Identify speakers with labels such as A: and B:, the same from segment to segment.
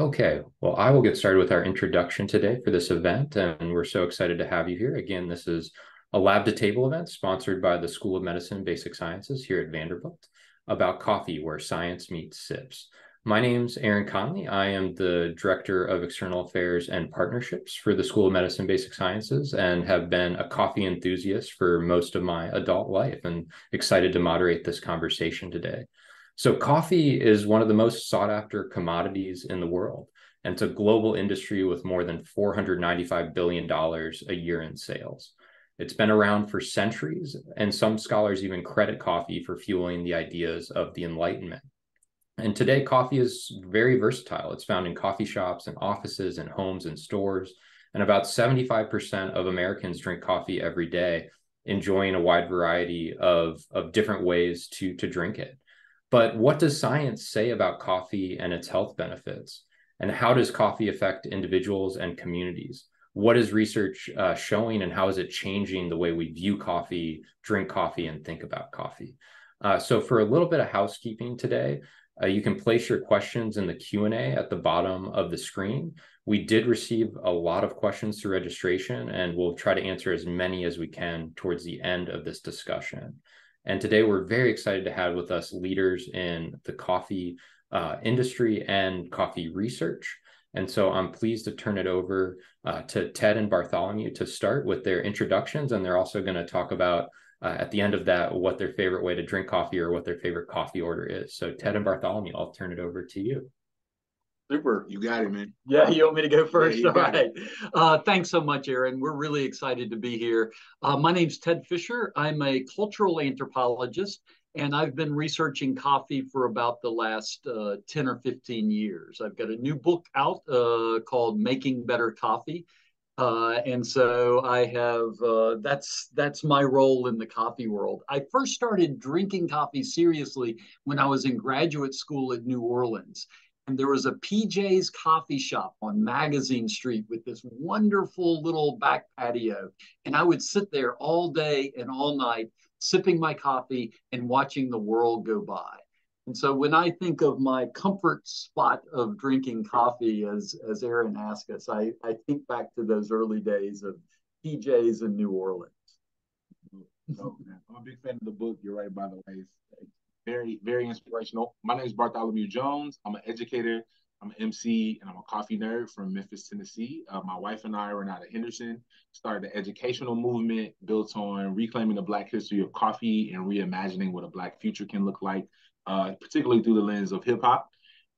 A: Okay, well, I will get started with our introduction today for this event, and we're so excited to have you here. Again, this is a lab to table event sponsored by the School of Medicine Basic Sciences here at Vanderbilt about coffee, where science meets sips. My name's Aaron Conley. I am the Director of External Affairs and Partnerships for the School of Medicine Basic Sciences and have been a coffee enthusiast for most of my adult life and excited to moderate this conversation today. So, coffee is one of the most sought after commodities in the world, and it's a global industry with more than $495 billion a year in sales. It's been around for centuries, and some scholars even credit coffee for fueling the ideas of the Enlightenment. And today, coffee is very versatile. It's found in coffee shops and offices and homes and stores. And about 75% of Americans drink coffee every day, enjoying a wide variety of, of different ways to, to drink it. But what does science say about coffee and its health benefits? And how does coffee affect individuals and communities? What is research uh, showing, and how is it changing the way we view coffee, drink coffee, and think about coffee? Uh, so, for a little bit of housekeeping today, uh, you can place your questions in the Q&A at the bottom of the screen. We did receive a lot of questions through registration, and we'll try to answer as many as we can towards the end of this discussion. And today we're very excited to have with us leaders in the coffee uh, industry and coffee research. And so I'm pleased to turn it over uh, to Ted and Bartholomew to start with their introductions. And they're also going to talk about uh, at the end of that what their favorite way to drink coffee or what their favorite coffee order is. So, Ted and Bartholomew, I'll turn it over to you.
B: Super. You got it, man.
C: Yeah, you want me to go first? Yeah, All right. Uh, thanks so much, Aaron. We're really excited to be here. Uh, my name's Ted Fischer. I'm a cultural anthropologist, and I've been researching coffee for about the last uh, 10 or 15 years. I've got a new book out uh, called Making Better Coffee. Uh, and so I have uh, that's that's my role in the coffee world. I first started drinking coffee seriously when I was in graduate school at New Orleans, and there was a PJ's coffee shop on Magazine Street with this wonderful little back patio. And I would sit there all day and all night, sipping my coffee and watching the world go by. And so when I think of my comfort spot of drinking coffee, as as Aaron asked us, I, I think back to those early days of PJ's in New Orleans.
B: Oh, I'm a big fan of the book. You're right, by the way. It's very, very inspirational. My name is Bartholomew Jones. I'm an educator, I'm an MC, and I'm a coffee nerd from Memphis, Tennessee. Uh, my wife and I of Henderson, started an educational movement built on reclaiming the Black history of coffee and reimagining what a Black future can look like, uh, particularly through the lens of hip hop.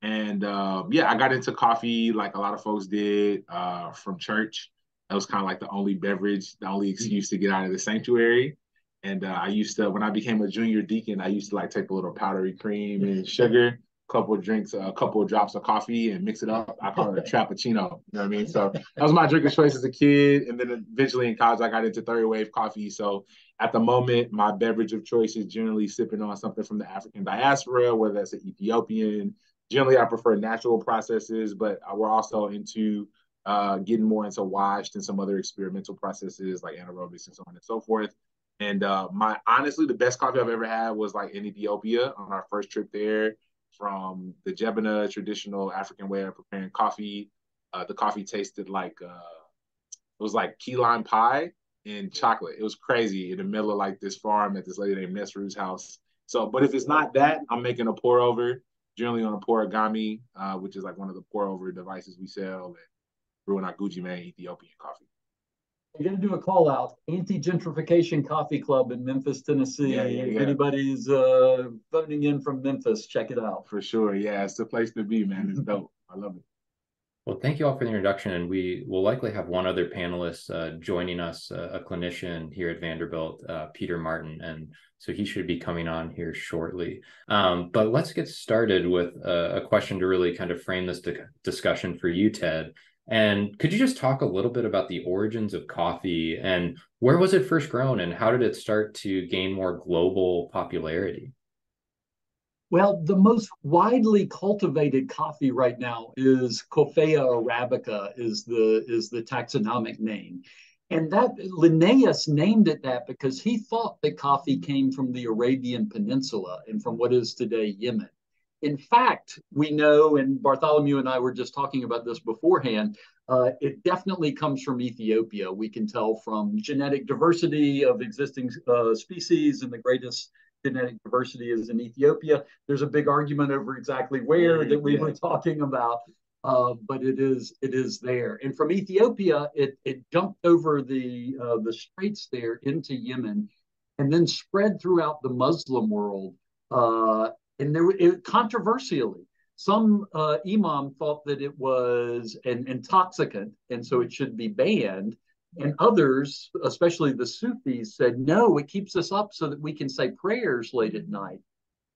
B: And uh, yeah, I got into coffee like a lot of folks did uh, from church. That was kind of like the only beverage, the only excuse to get out of the sanctuary. And uh, I used to, when I became a junior deacon, I used to like take a little powdery cream and sugar, a couple of drinks, a couple of drops of coffee, and mix it up. I call it a trappuccino. You know what I mean? So that was my drinking choice as a kid. And then eventually in college, I got into third wave coffee. So at the moment, my beverage of choice is generally sipping on something from the African diaspora, whether that's an Ethiopian. Generally, I prefer natural processes, but we're also into uh, getting more into washed and some other experimental processes like anaerobics and so on and so forth. And uh, my honestly, the best coffee I've ever had was like in Ethiopia on our first trip there from the Jebena traditional African way of preparing coffee. Uh, the coffee tasted like uh, it was like key lime pie and chocolate. It was crazy in the middle of like this farm at this lady named Nesru's house. So, but if it's not that, I'm making a pour over, generally on a Poragami, uh, which is like one of the pour over devices we sell, and brewing our Guji Mane Ethiopian coffee.
C: I'm going to do a call out. Anti Gentrification Coffee Club in Memphis, Tennessee. Yeah, yeah, yeah. If anybody's uh, voting in from Memphis, check it out.
B: For sure. Yeah, it's the place to be, man. It's dope. I love it.
A: Well, thank you all for the introduction. And we will likely have one other panelist uh, joining us, uh, a clinician here at Vanderbilt, uh, Peter Martin. And so he should be coming on here shortly. Um, but let's get started with a, a, question to really kind of frame this di- discussion for you, Ted. And could you just talk a little bit about the origins of coffee and where was it first grown and how did it start to gain more global popularity?
C: Well, the most widely cultivated coffee right now is Coffea arabica is the is the taxonomic name. And that Linnaeus named it that because he thought that coffee came from the Arabian Peninsula and from what is today Yemen. In fact, we know, and Bartholomew and I were just talking about this beforehand, uh, it definitely comes from Ethiopia. We can tell from genetic diversity of existing uh, species, and the greatest genetic diversity is in Ethiopia. There's a big argument over exactly where that we were talking about, uh, but it is it is there. And from Ethiopia, it it jumped over the uh, the straits there into Yemen, and then spread throughout the Muslim world. Uh, and there, it, controversially, some uh, imam thought that it was an intoxicant, and so it should be banned. And others, especially the Sufis, said, no, it keeps us up so that we can say prayers late at night.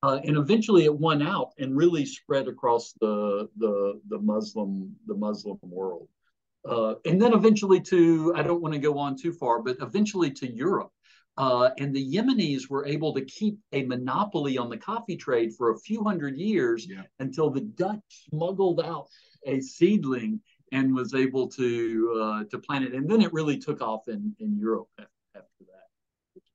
C: Uh, and eventually it won out and really spread across the, the, the Muslim, the Muslim world. Uh, and then eventually to, I don't want to go on too far, but eventually to Europe. Uh, and the Yemenis were able to keep a monopoly on the coffee trade for a few hundred years yeah. until the Dutch smuggled out a seedling and was able to uh, to plant it. And then it really took off in, in Europe after that.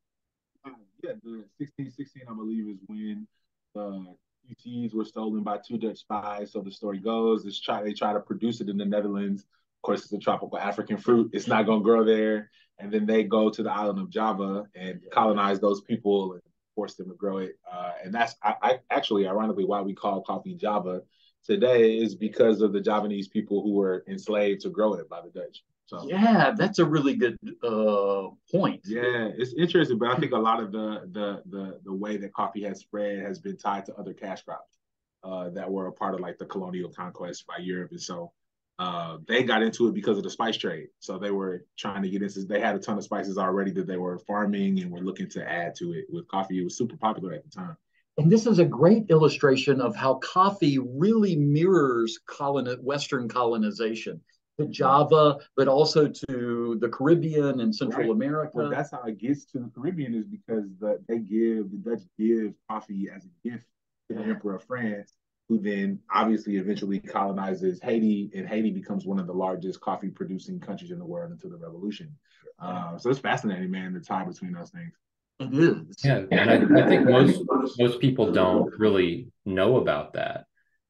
B: Uh, yeah, the 1616, I believe, is when the QTs were stolen by two Dutch spies. So the story goes, it's try, they try to produce it in the Netherlands. Of course, it's a tropical African fruit. It's not going to grow there and then they go to the island of Java and colonize those people and force them to grow it. Uh, and that's I, I, actually, ironically, why we call coffee Java today is because of the Javanese people who were enslaved to grow it by the Dutch.
C: So yeah, that's a really good uh, point.
B: Yeah, it's interesting, but I think a lot of the the the the way that coffee has spread has been tied to other cash crops uh, that were a part of like the colonial conquest by Europe, and so uh, they got into it because of the spice trade. So they were trying to get into. They had a ton of spices already that they were farming and were looking to add to it. With coffee, it was super popular at the time.
C: And this is a great illustration of how coffee really mirrors coloni- Western colonization to Java, but also to the Caribbean and Central right. America.
B: Well, that's how it gets to the Caribbean is because the, they give the Dutch give coffee as a gift to the Emperor of France, who then obviously eventually colonizes Haiti, and Haiti becomes one of the largest coffee producing countries in the world until the revolution. Uh, so it's fascinating, man, the tie between those things.
C: It is.
A: Yeah, and I, I think most most people don't really know about that.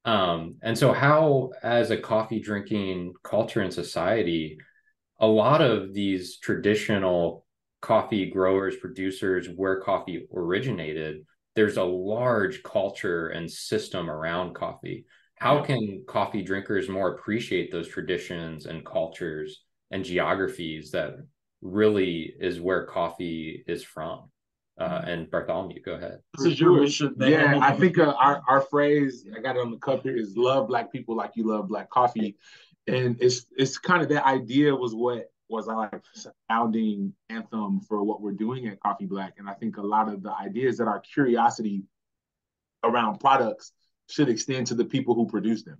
A: Um, and so, how, as a coffee drinking culture and society, a lot of these traditional coffee growers, producers, where coffee originated, there's a large culture and system around coffee. How can coffee drinkers more appreciate those traditions and cultures and geographies that really is where coffee is from? Uh, and Bartholomew, go ahead.
C: This is your mission.
B: Yeah, I think uh, our, our phrase, I got it on the cup here, is love black people like you love black coffee. And it's it's kind of that idea was what was our founding anthem for what we're doing at Coffee Black. And I think a lot of the ideas that our curiosity around products should extend to the people who produce them.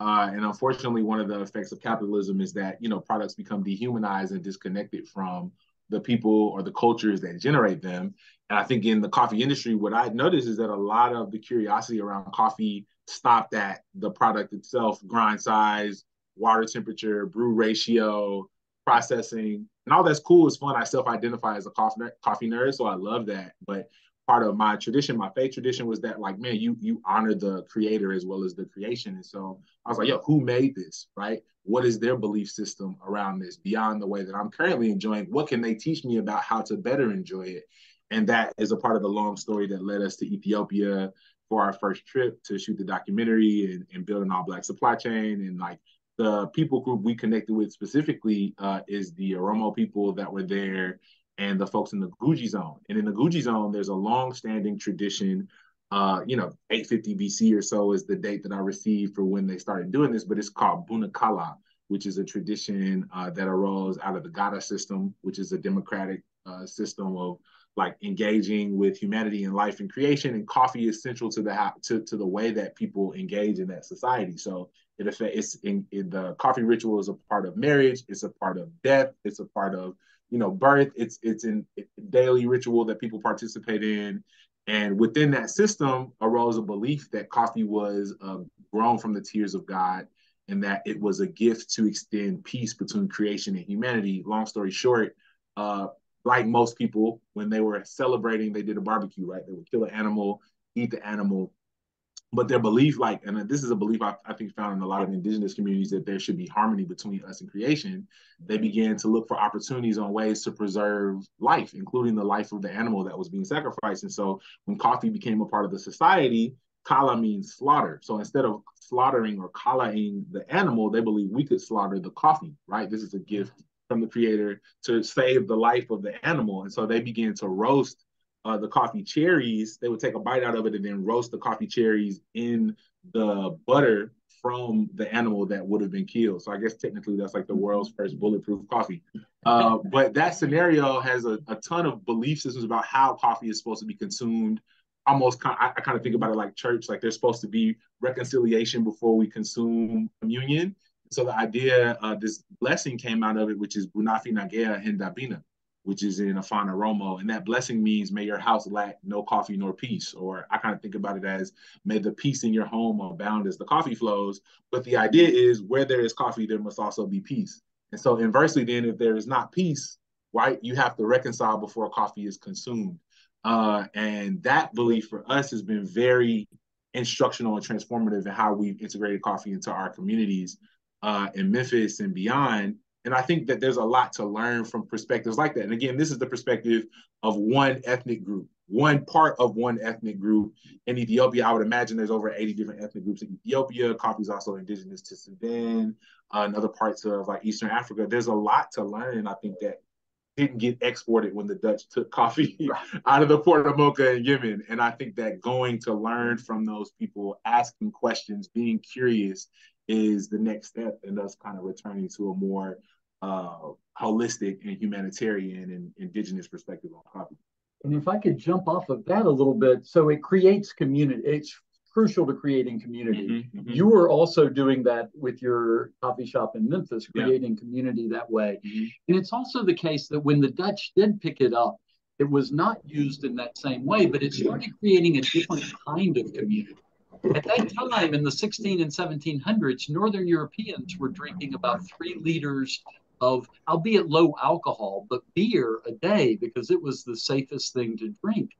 B: Uh, and unfortunately, one of the effects of capitalism is that you know products become dehumanized and disconnected from the people or the cultures that generate them. And I think in the coffee industry, what I noticed is that a lot of the curiosity around coffee stopped at the product itself, grind size, water temperature, brew ratio, processing, and all that's cool. It's fun. I self-identify as a coffee coffee nerd, so I love that. But part of my tradition, my faith tradition, was that like, man, you you honor the creator as well as the creation. And so I was like, yo, who made this? Right? What is their belief system around this beyond the way that I'm currently enjoying? What can they teach me about how to better enjoy it? And that is a part of the long story that led us to Ethiopia for our first trip to shoot the documentary and, and build an all black supply chain and like the people group we connected with specifically uh, is the Oromo people that were there and the folks in the Guji zone. And in the Guji zone, there's a long-standing tradition. Uh, you know, 850 BC or so is the date that I received for when they started doing this, but it's called Bunakala, which is a tradition uh, that arose out of the Gada system, which is a democratic uh, system of like engaging with humanity and life and creation. And coffee is central to the to, to the way that people engage in that society. So it affects it's in, in, the coffee ritual is a part of marriage. It's a part of death. It's a part of you know birth. It's it's in daily ritual that people participate in. And within that system arose a belief that coffee was uh, grown from the tears of God and that it was a gift to extend peace between creation and humanity. Long story short, uh, like most people, when they were celebrating, they did a barbecue, right? They would kill an animal, eat the animal, but their belief, like, and this is a belief I, I, think found in a lot of indigenous communities that there should be harmony between us and creation. They began to look for opportunities on ways to preserve life, including the life of the animal that was being sacrificed. And so when coffee became a part of the society, kala means slaughter. So instead of slaughtering or kalaing the animal, they believe we could slaughter the coffee, right? This is a gift from the creator to save the life of the animal. And so they began to roast uh, the coffee cherries, they would take a bite out of it and then roast the coffee cherries in the butter from the animal that would have been killed. So I guess technically that's like the world's first bulletproof coffee. Uh, but that scenario has a, a, ton of belief systems about how coffee is supposed to be consumed. Almost, I, I kind of think about it like church, like there's supposed to be reconciliation before we consume communion. So the idea, uh, this blessing came out of it, which is Bunafi Nagea Hendabina which is in Afaan Oromo. And that blessing means, may your house lack no coffee nor peace. Or I kind of think about it as, may the peace in your home abound as the coffee flows. But the idea is, where there is coffee, there must also be peace. And so, inversely, then, if there is not peace, right, you have to reconcile before coffee is consumed. Uh, and that belief for us has been very instructional and transformative in how we've integrated coffee into our communities uh, in Memphis and beyond and I think that there's a lot to learn from perspectives like that. And again, this is the perspective of one ethnic group, one part of one ethnic group in Ethiopia. I would imagine there's over 80 different ethnic groups in Ethiopia. Coffee is also indigenous to Sudan uh, and other parts of like Eastern Africa. There's a lot to learn. And I think that didn't get exported when the Dutch took coffee out of the port of Mocha in Yemen. And I think that going to learn from those people, asking questions, being curious is the next step in us kind of returning to a more uh, holistic and humanitarian and indigenous perspective on coffee.
C: And if I could jump off of that a little bit, so it creates community. It's crucial to creating community. Mm-hmm, mm-hmm. You were also doing that with your coffee shop in Memphis, creating yeah. community that way. Mm-hmm. And it's also the case that when the Dutch did pick it up, it was not used in that same way, but it started creating a different kind of community. At that time, in the 16 and 1700s, Northern Europeans were drinking about three liters of, albeit low alcohol, but beer a day because it was the safest thing to drink.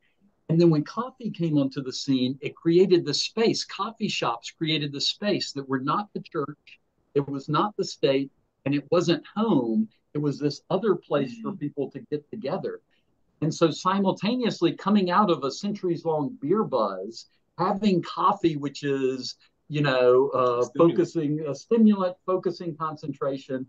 C: And then when coffee came onto the scene, it created the space. Coffee shops created the space that were not the church, it was not the state, and it wasn't home. It was this other place for mm-hmm. people to get together. And so, simultaneously, coming out of a centuries long beer buzz, having coffee, which is, you know, uh, focusing a stimulant, focusing concentration,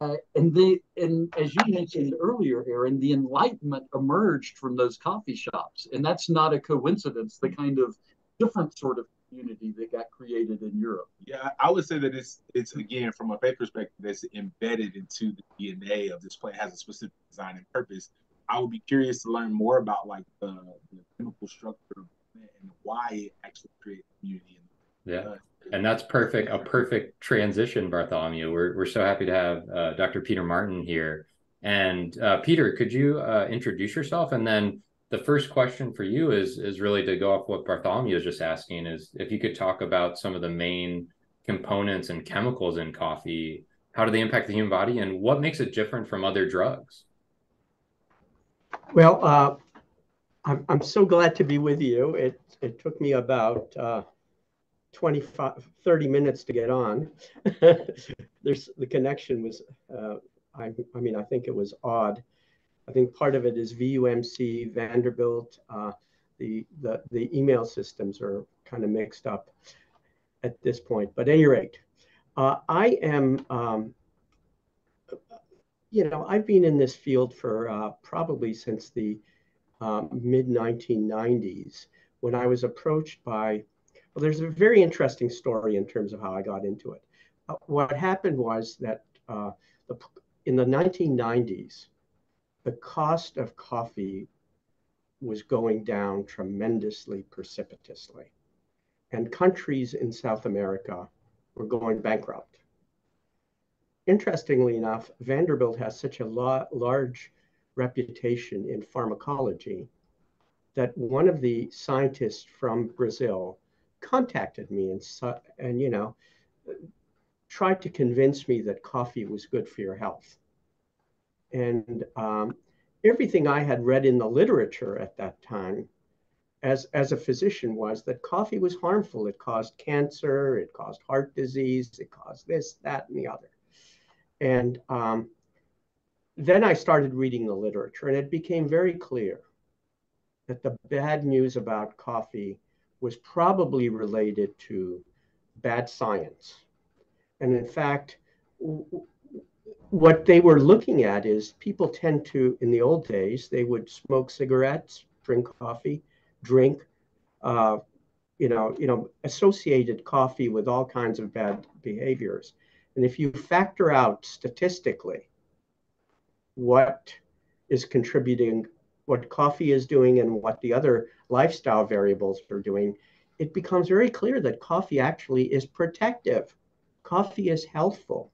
C: uh, and the and as you mentioned earlier, Aaron, the Enlightenment emerged from those coffee shops, and that's not a coincidence. The kind of different sort of community that got created in Europe.
B: Yeah, I would say that it's it's again from a faith perspective that's embedded into the DNA of this plant has a specific design and purpose. I would be curious to learn more about like the, the chemical structure of the plant and why it actually creates community.
A: yeah. Uh, and that's perfect a perfect transition bartholomew we're, we're so happy to have uh, dr peter martin here and uh, peter could you uh, introduce yourself and then the first question for you is is really to go off what bartholomew is just asking is if you could talk about some of the main components and chemicals in coffee how do they impact the human body and what makes it different from other drugs
D: well uh, I'm, I'm so glad to be with you it it took me about uh, 25, 30 minutes to get on. There's the connection was, uh, I, I mean, I think it was odd. I think part of it is VUMC, Vanderbilt, uh, the, the, the email systems are kind of mixed up at this point. But any rate, uh, I am, um, you know, I've been in this field for uh, probably since the um, mid 1990s when I was approached by well, there's a very interesting story in terms of how I got into it. Uh, what happened was that uh, the, in the 1990s, the cost of coffee was going down tremendously, precipitously. And countries in South America were going bankrupt. Interestingly enough, Vanderbilt has such a large reputation in pharmacology that one of the scientists from Brazil contacted me and, and you know, tried to convince me that coffee was good for your health. And um, everything I had read in the literature at that time as, as a physician was that coffee was harmful. It caused cancer, it caused heart disease, it caused this, that, and the other. And um, then I started reading the literature, and it became very clear that the bad news about coffee was probably related to bad science. And in fact, what they were looking at is people tend to, in the old days, they would smoke cigarettes, drink coffee, drink, uh, you know, you know, associated coffee with all kinds of bad behaviors. And if you factor out statistically what is contributing, what coffee is doing, and what the other lifestyle variables are doing, it becomes very clear that coffee actually is protective. Coffee is healthful.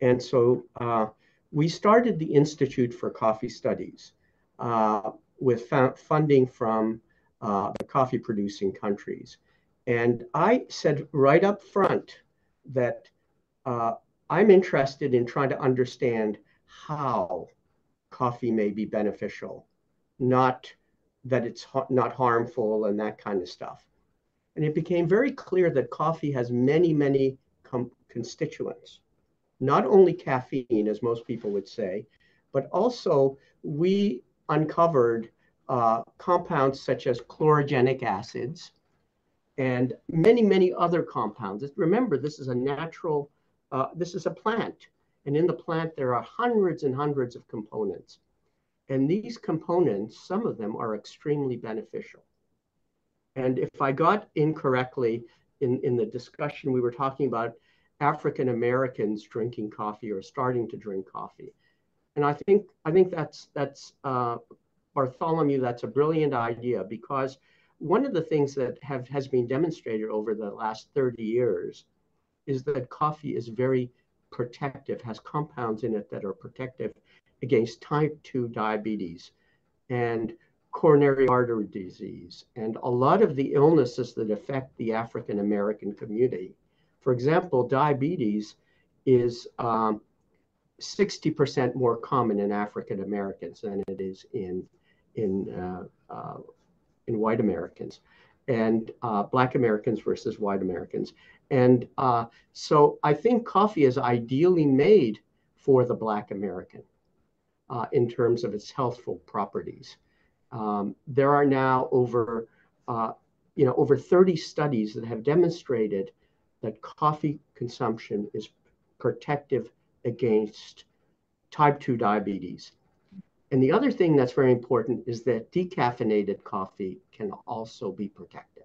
D: And so uh, we started the Institute for Coffee Studies uh, with funding from uh, the coffee producing countries. And I said right up front that uh, I'm interested in trying to understand how coffee may be beneficial, not that it's ha- not harmful and that kind of stuff. And it became very clear that coffee has many, many com- constituents, not only caffeine, as most people would say, but also we uncovered uh, compounds such as chlorogenic acids and many, many other compounds. Remember, this is a natural, uh, this is a plant. And in the plant, there are hundreds and hundreds of components. And these components, some of them are extremely beneficial. And if I got incorrectly in, in the discussion, we were talking about African Americans drinking coffee or starting to drink coffee. And I think I think that's that's uh, Bartholomew, that's a brilliant idea because one of the things that have has been demonstrated over the last 30 years is that coffee is very protective, has compounds in it that are protective against type 2 diabetes and coronary artery disease and a lot of the illnesses that affect the African American community. For example, diabetes is um, 60% more common in African Americans than it is in in uh, uh, in white Americans and uh, black Americans versus white Americans. And uh, so I think coffee is ideally made for the black American uh, in terms of its healthful properties. Um, there are now over, uh, you know, over 30 studies that have demonstrated that coffee consumption is protective against type 2 diabetes and the other thing that's very important is that decaffeinated coffee can also be protective.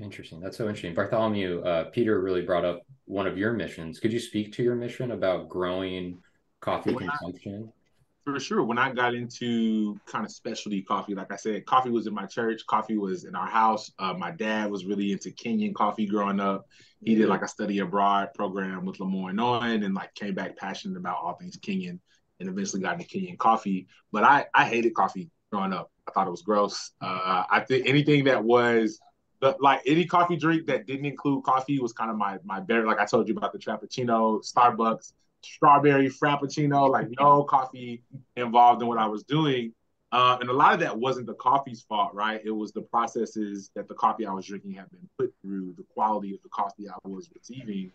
A: Interesting. That's so interesting. Bartholomew, uh, Peter really brought up one of your missions. Could you speak to your mission about growing coffee when consumption?
B: I, for sure. When I got into kind of specialty coffee, like I said, coffee was in my church, coffee was in our house. Uh, my dad was really into Kenyan coffee growing up. He did like a study abroad program with LeMoyne-Owen and like came back passionate about all things Kenyan and eventually got into Kenyan coffee. But I, I hated coffee growing up. I thought it was gross. Uh, I think anything that was the, like any coffee drink that didn't include coffee was kind of my my very like I told you about the Frappuccino, Starbucks, strawberry Frappuccino, like no coffee involved in what I was doing. Uh, and a lot of that wasn't the coffee's fault, right? It was the processes that the coffee I was drinking had been put through, the quality of the coffee I was receiving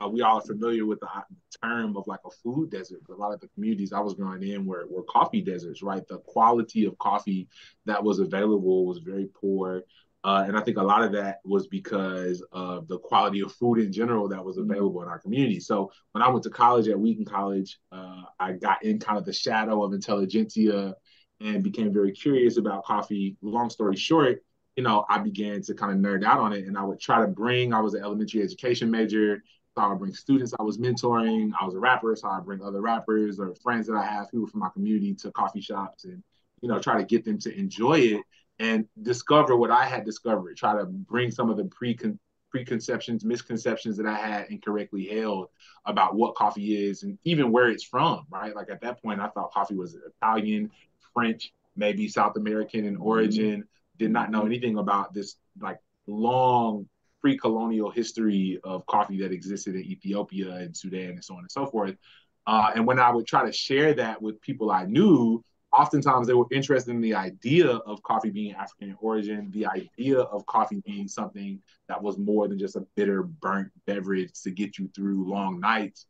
B: uh, we all are familiar with the term of like a food desert. A lot of the communities I was growing in were, were coffee deserts, right? The quality of coffee that was available was very poor. Uh, and I think a lot of that was because of the quality of food in general that was available in our community. So when I went to college at Wheaton College, uh, I got in kind of the shadow of intelligentsia and became very curious about coffee. Long story short, you know, I began to kind of nerd out on it and I would try to bring, I was an elementary education major so I would bring students I was mentoring. I was a rapper, so I bring other rappers or friends that I have who were from my community to coffee shops and, you know, try to get them to enjoy it and discover what I had discovered. Try to bring some of the precon- preconceptions, misconceptions that I had incorrectly held about what coffee is and even where it's from, right? Like at that point, I thought coffee was Italian, French, maybe South American in origin. Did not know anything about this like long pre-colonial history of coffee that existed in Ethiopia and Sudan and so on and so forth. Uh, and when I would try to share that with people I knew, oftentimes they were interested in the idea of coffee being African in origin, the idea of coffee being something that was more than just a bitter, burnt beverage to get you through long nights.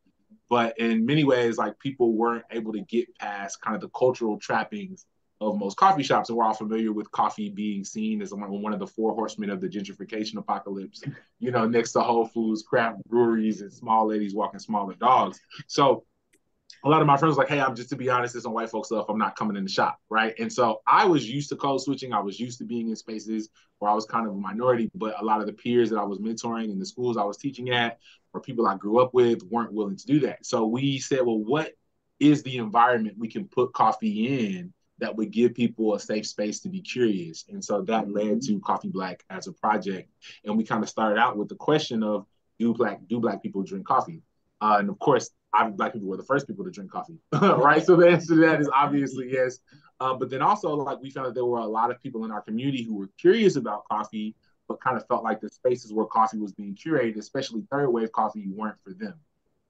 B: But in many ways, like people weren't able to get past kind of the cultural trappings of most coffee shops. And we're all familiar with coffee being seen as one of the four horsemen of the gentrification apocalypse, you know, next to Whole Foods, craft breweries, and small ladies walking smaller dogs. So a lot of my friends were like, hey, I'm just to be honest, it's some white folks stuff. I'm not coming in the shop, right? And so I was used to code switching. I was used to being in spaces where I was kind of a minority, but a lot of the peers that I was mentoring in the schools I was teaching at or people I grew up with weren't willing to do that. So we said, well, what is the environment we can put coffee in that would give people a safe space to be curious? And so that led to Coffee Black as a project. And we kind of started out with the question of do black do black people drink coffee? Uh, and of course, black people were the first people to drink coffee, right? So the answer to that is obviously yes. Uh, but then also, like we found that there were a lot of people in our community who were curious about coffee, but kind of felt like the spaces where coffee was being curated, especially third wave coffee, weren't for them.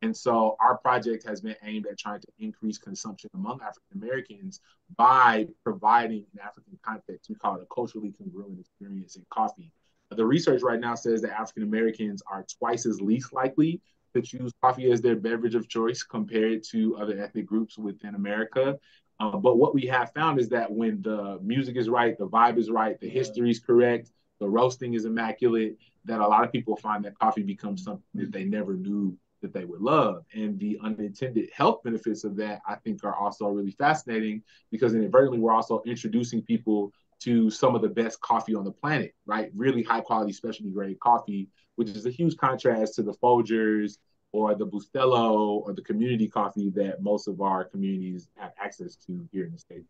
B: And so our project has been aimed at trying to increase consumption among African Americans by providing an African context. We call it a culturally congruent experience in coffee. The research right now says that African Americans are twice as least likely to choose coffee as their beverage of choice compared to other ethnic groups within America. Uh, but what we have found is that when the music is right, the vibe is right, the history is correct, the roasting is immaculate, that a lot of people find that coffee becomes something that they never knew that they would love. And the unintended health benefits of that, I think, are also really fascinating because inadvertently we're also introducing people to some of the best coffee on the planet, right? Really high quality, specialty grade coffee, which is a huge contrast to the Folgers or the Bustelo or the community coffee that most of our communities have access to here in the States.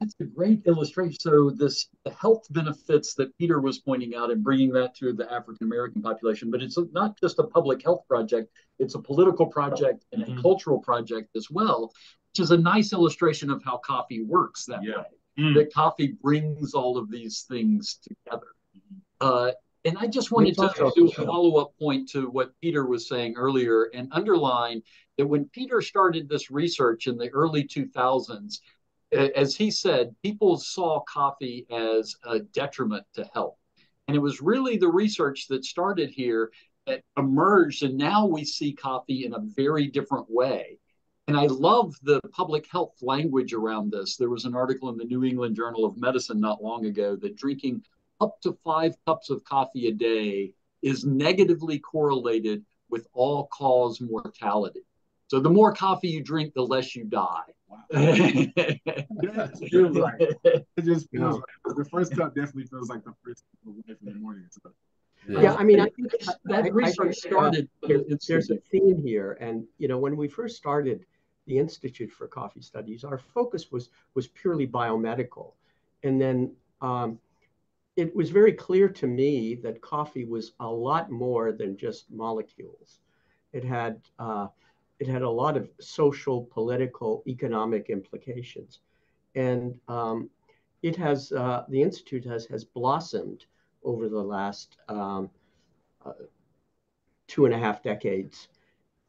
C: That's a great illustration. So this the health benefits that Peter was pointing out and bringing that to the African American population, but it's not just a public health project; it's a political project and mm-hmm. a cultural project as well, which is a nice illustration of how coffee works that yeah. way mm. that coffee brings all of these things together. Uh, and I just wanted to do a follow up point to what Peter was saying earlier and underline that when Peter started this research in the early 2000s, as he said, people saw coffee as a detriment to health. And it was really the research that started here that emerged, and now we see coffee in a very different way. And I love the public health language around this. There was an article in the New England Journal of Medicine not long ago that drinking up to five cups of coffee a day is negatively correlated with all cause mortality. So the more coffee you drink, the less you die. Wow.
B: it feels like it just feels like the first cup definitely feels like the first cup of life in the morning. So.
D: Yeah. yeah. I mean, I think that research started. Uh, there's, there's a theme here, and you know, when we first started the Institute for Coffee Studies, our focus was was purely biomedical, and then um, it was very clear to me that coffee was a lot more than just molecules. It had uh, it had a lot of social, political, economic implications, and um, it has uh, the institute has has blossomed over the last um, uh, two and a half decades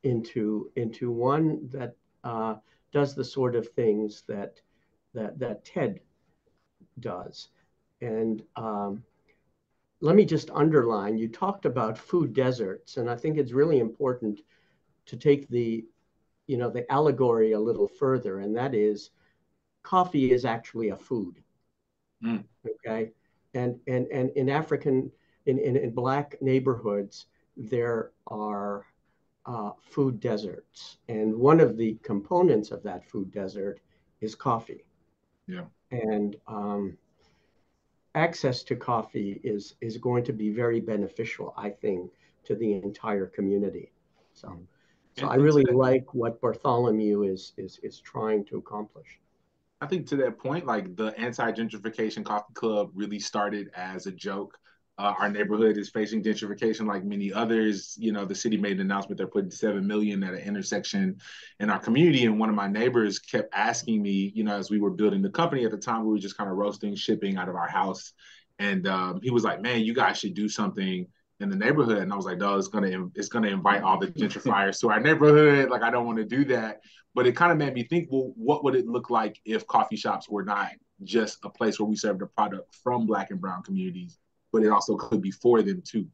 D: into into one that uh, does the sort of things that that that Ted does. And um, let me just underline: you talked about food deserts, and I think it's really important to take the you know the allegory a little further, and that is coffee is actually a food. Mm. Okay, and and and in African in, in, in black neighborhoods there are uh, food deserts. And one of the components of that food desert is coffee.
B: Yeah.
D: And um, access to coffee is is going to be very beneficial, I think, to the entire community. So, so I really like what Bartholomew is is is trying to accomplish.
B: I think to that point, like the anti-gentrification coffee club really started as a joke uh, our neighborhood is facing gentrification like many others. You know, the city made an announcement they're putting seven million at an intersection in our community. And one of my neighbors kept asking me, you know, as we were building the company at the time, we were just kind of roasting shipping out of our house. And um, he was like, man, you guys should do something in the neighborhood. And I was like, no, it's gonna it's gonna invite all the gentrifiers to our neighborhood. Like I don't want to do that. But it kind of made me think, well, what would it look like if coffee shops were not just a place where we served a product from black and brown communities, but it also could be for them too.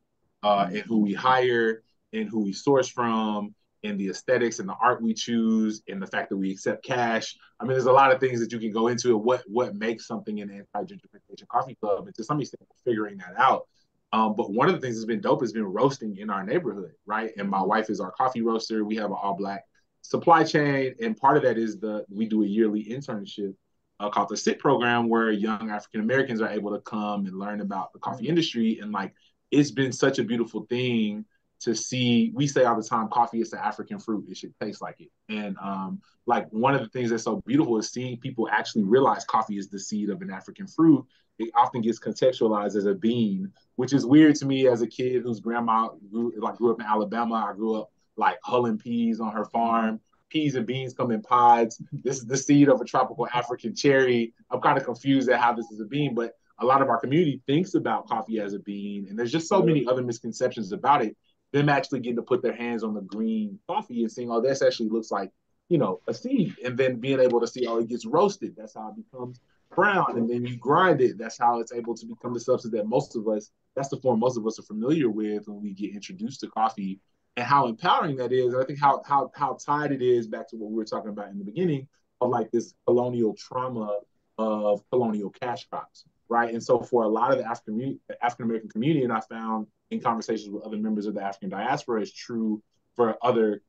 B: Uh, and who we hire and who we source from and the aesthetics and the art we choose and the fact that we accept cash. I mean, there's a lot of things that you can go into what what makes something an anti-gentrification coffee club. And to some extent, figuring that out. Um, but one of the things that's been dope has been roasting in our neighborhood, right? And my wife is our coffee roaster. We have an all black supply chain, and part of that is the we do a yearly internship uh, called the SIT program, where young African Americans are able to come and learn about the coffee industry. And like, it's been such a beautiful thing to see. We say all the time coffee is the african fruit. It should taste like it. And um, like one of the things that's so beautiful is seeing people actually realize coffee is the seed of an african fruit. It often gets contextualized as a bean which is weird to me as a kid whose grandma grew like grew up in alabama. I grew up like hulling peas on her farm peas and beans come in pods this is the seed of a tropical african cherry i'm kind of confused at how this is a bean but a lot of our community thinks about coffee as a bean and there's just so many other misconceptions about it them actually getting to put their hands on the green coffee and seeing, oh, this actually looks like, you know, a seed. And then being able to see, oh, it gets roasted. That's how it becomes brown. And then you grind it. That's how it's able to become the substance that most of us, that's the form most of us are familiar with when we get introduced to coffee and how empowering that is. And I think how how how tied it is back to what we were talking about in the beginning of like this colonial trauma of colonial cash crops, right? And so for a lot of the African African American community, and I found in conversations with other members of the African diaspora is true for other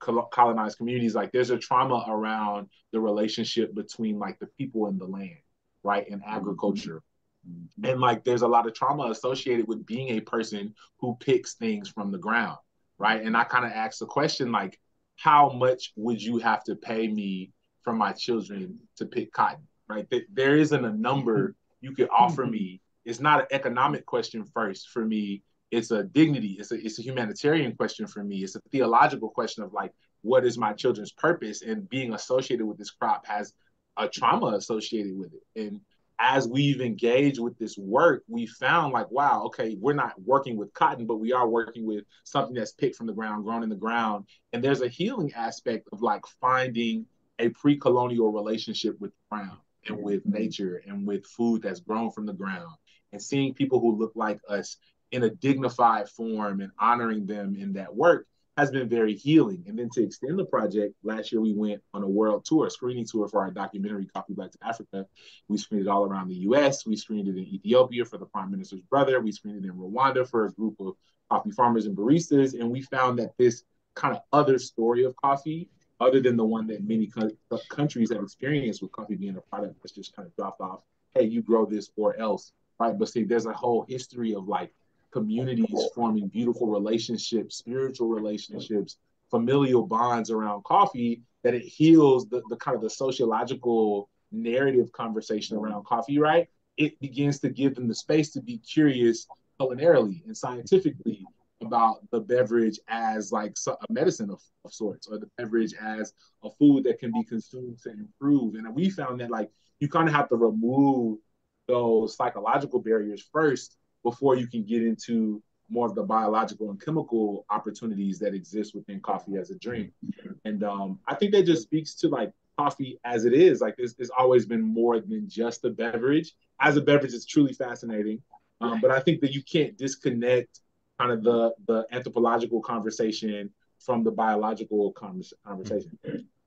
B: colonized communities. Like there's a trauma around the relationship between like the people and the land, right, and agriculture. Mm-hmm. And like there's a lot of trauma associated with being a person who picks things from the ground, right? And I kind of asked the question like, how much would you have to pay me for my children to pick cotton, right? There isn't a number you could offer me. It's not an economic question first for me it's a dignity it's a it's a humanitarian question for me it's a theological question of like what is my children's purpose and being associated with this crop has a trauma associated with it and as we've engaged with this work we found like wow okay we're not working with cotton but we are working with something that's picked from the ground grown in the ground. And there's a healing aspect of like finding a pre-colonial relationship with the ground and with nature and with food that's grown from the ground and seeing people who look like us in a dignified form and honoring them in that work has been very healing. And then to extend the project, last year we went on a world tour, a screening tour for our documentary, Coffee Black to Africa. We screened it all around the US. We screened it in Ethiopia for the Prime Minister's brother. We screened it in Rwanda for a group of coffee farmers and baristas. And we found that this kind of other story of coffee, other than the one that many countries have experienced with coffee being a product that's just kind of dropped off, hey, you grow this or else, right? But see, there's a whole history of like communities forming beautiful relationships, spiritual relationships, familial bonds around coffee, that it heals the, the kind of the sociological narrative conversation mm-hmm. around coffee, right? It begins to give them the space to be curious culinarily and scientifically about the beverage as like a medicine of, of sorts, or the beverage as a food that can be consumed to improve. And we found that like you kind of have to remove those psychological barriers first before you can get into more of the biological and chemical opportunities that exist within coffee as a drink. And um, I think that just speaks to like coffee as it is. Like it's, it's always been more than just a beverage. As a beverage, it's truly fascinating. Um, but I think that you can't disconnect kind of the the anthropological conversation from the biological conversation.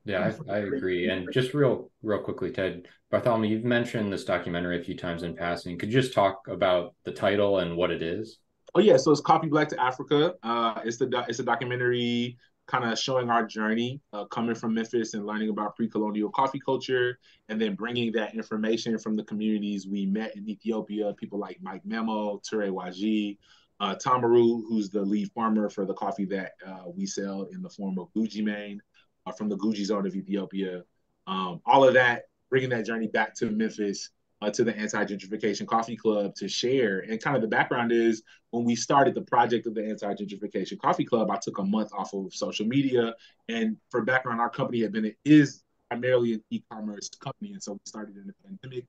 A: Yeah, I, I, agree. And just real, real quickly, Ted Bartholomew, you've mentioned this documentary a few times in passing. Could you just talk about the title and what it is?
B: Oh yeah, so it's Coffee Black to Africa. Uh, it's the it's a documentary kind of showing our journey uh, coming from Memphis and learning about pre-colonial coffee culture, and then bringing that information from the communities we met in Ethiopia, people like Mike Memo, Ture Waji, uh, Tamaru, who's the lead farmer for the coffee that uh, we sell in the form of Guji Mane uh, from the Guji zone of Ethiopia. Um, all of that, bringing that journey back to Memphis, uh, to the Anti-Gentrification Coffee Club to share. And kind of the background is when we started the project of the Anti-Gentrification Coffee Club, I took a month off of social media. And for background, our company had been, it is primarily an e-commerce company. And so we started in the pandemic,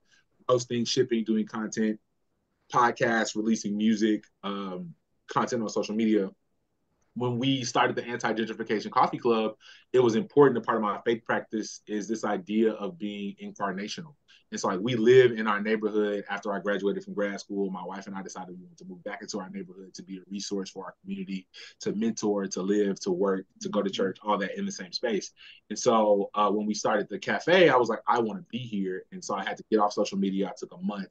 B: posting, shipping, doing content, podcasts, releasing music, um, content on social media when we started the anti-gentrification coffee club it was important a part of my faith practice is this idea of being incarnational and so like we live in our neighborhood after I graduated from grad school. My wife and I decided we wanted to move back into our neighborhood to be a resource for our community, to mentor, to live, to work, to go to church, all that in the same space. And so uh, when we started the cafe, I was like, I want to be here. And so I had to get off social media. I took a month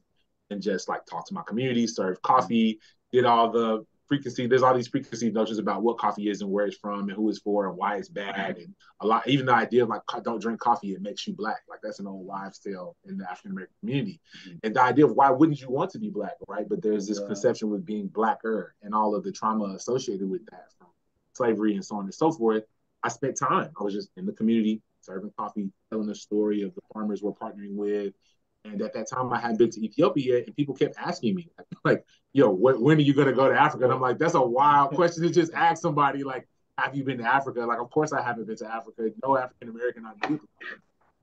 B: and just like talk to my community, serve coffee, did all the preconceived there's all these preconceived notions about what coffee is and where it's from and who it's for and why it's bad and a lot even the idea of like don't drink coffee it makes you black. Like that's an old wives tale in the African American community. Mm-hmm. and the idea of why wouldn't you want to be black right? But there's this yeah. conception with being blacker and all of the trauma associated with that from slavery and so on and so forth. I spent time I was just in the community serving coffee telling the story of the farmers we're partnering with and at that time, I hadn't been to Ethiopia, and people kept asking me, like, "Yo, when, are you gonna go to Africa?" And I'm like, "That's a wild question to just ask somebody. Like, have you been to Africa? Like, of course I haven't been to Africa. No African American I knew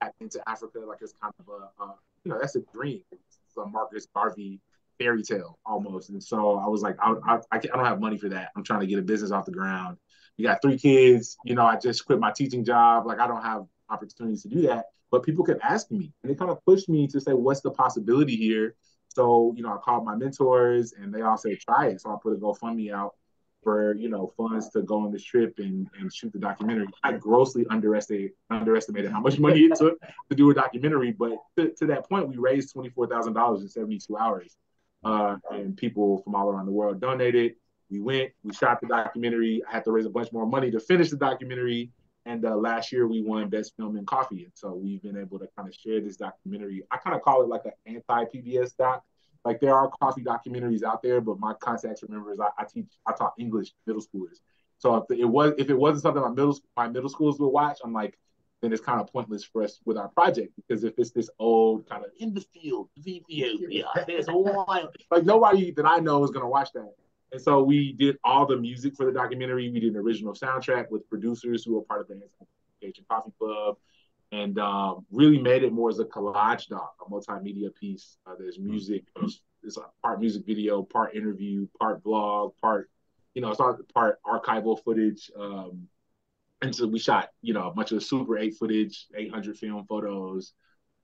B: have been to Africa. Like, it's kind of a, a you know, that's a dream. It's a Marcus Garvey fairy tale almost. And so I was like, I, I, I don't have money for that. I'm trying to get a business off the ground. You got three kids. You know, I just quit my teaching job. Like, I don't have opportunities to do that. But people kept asking me, and it kind of pushed me to say, what's the possibility here? So, you know, I called my mentors and they all said, try it. So I put a GoFundMe out for, you know, funds to go on this trip and, and shoot the documentary. I grossly underestimated underestimated how much money it took to do a documentary. But to, to that point, we raised $24,000 in 72 hours. Uh, and people from all around the world donated. We went, we shot the documentary. I had to raise a bunch more money to finish the documentary. And uh, last year we won Best Film in Coffee. And so we've been able to kind of share this documentary. I kind of call it like an anti PBS doc. Like there are coffee documentaries out there, but my contacts remember is I, I teach, I taught English middle schoolers. So if it was, if it wasn't something my middle my middle schools would watch, I'm like, then it's kind of pointless for us with our project because if it's this old kind of in the field, Ethiopia, there's one like nobody that I know is gonna watch that. And so we did all the music for the documentary. We did an original soundtrack with producers who were part of the Asian Coffee Club and um, really made it more as a collage doc, a multimedia piece. Uh, there's music, it's a part music video, part interview, part vlog, part, you know, it's all part archival footage. Um, and so we shot, you know, a bunch of Super 8 footage, 800 film photos,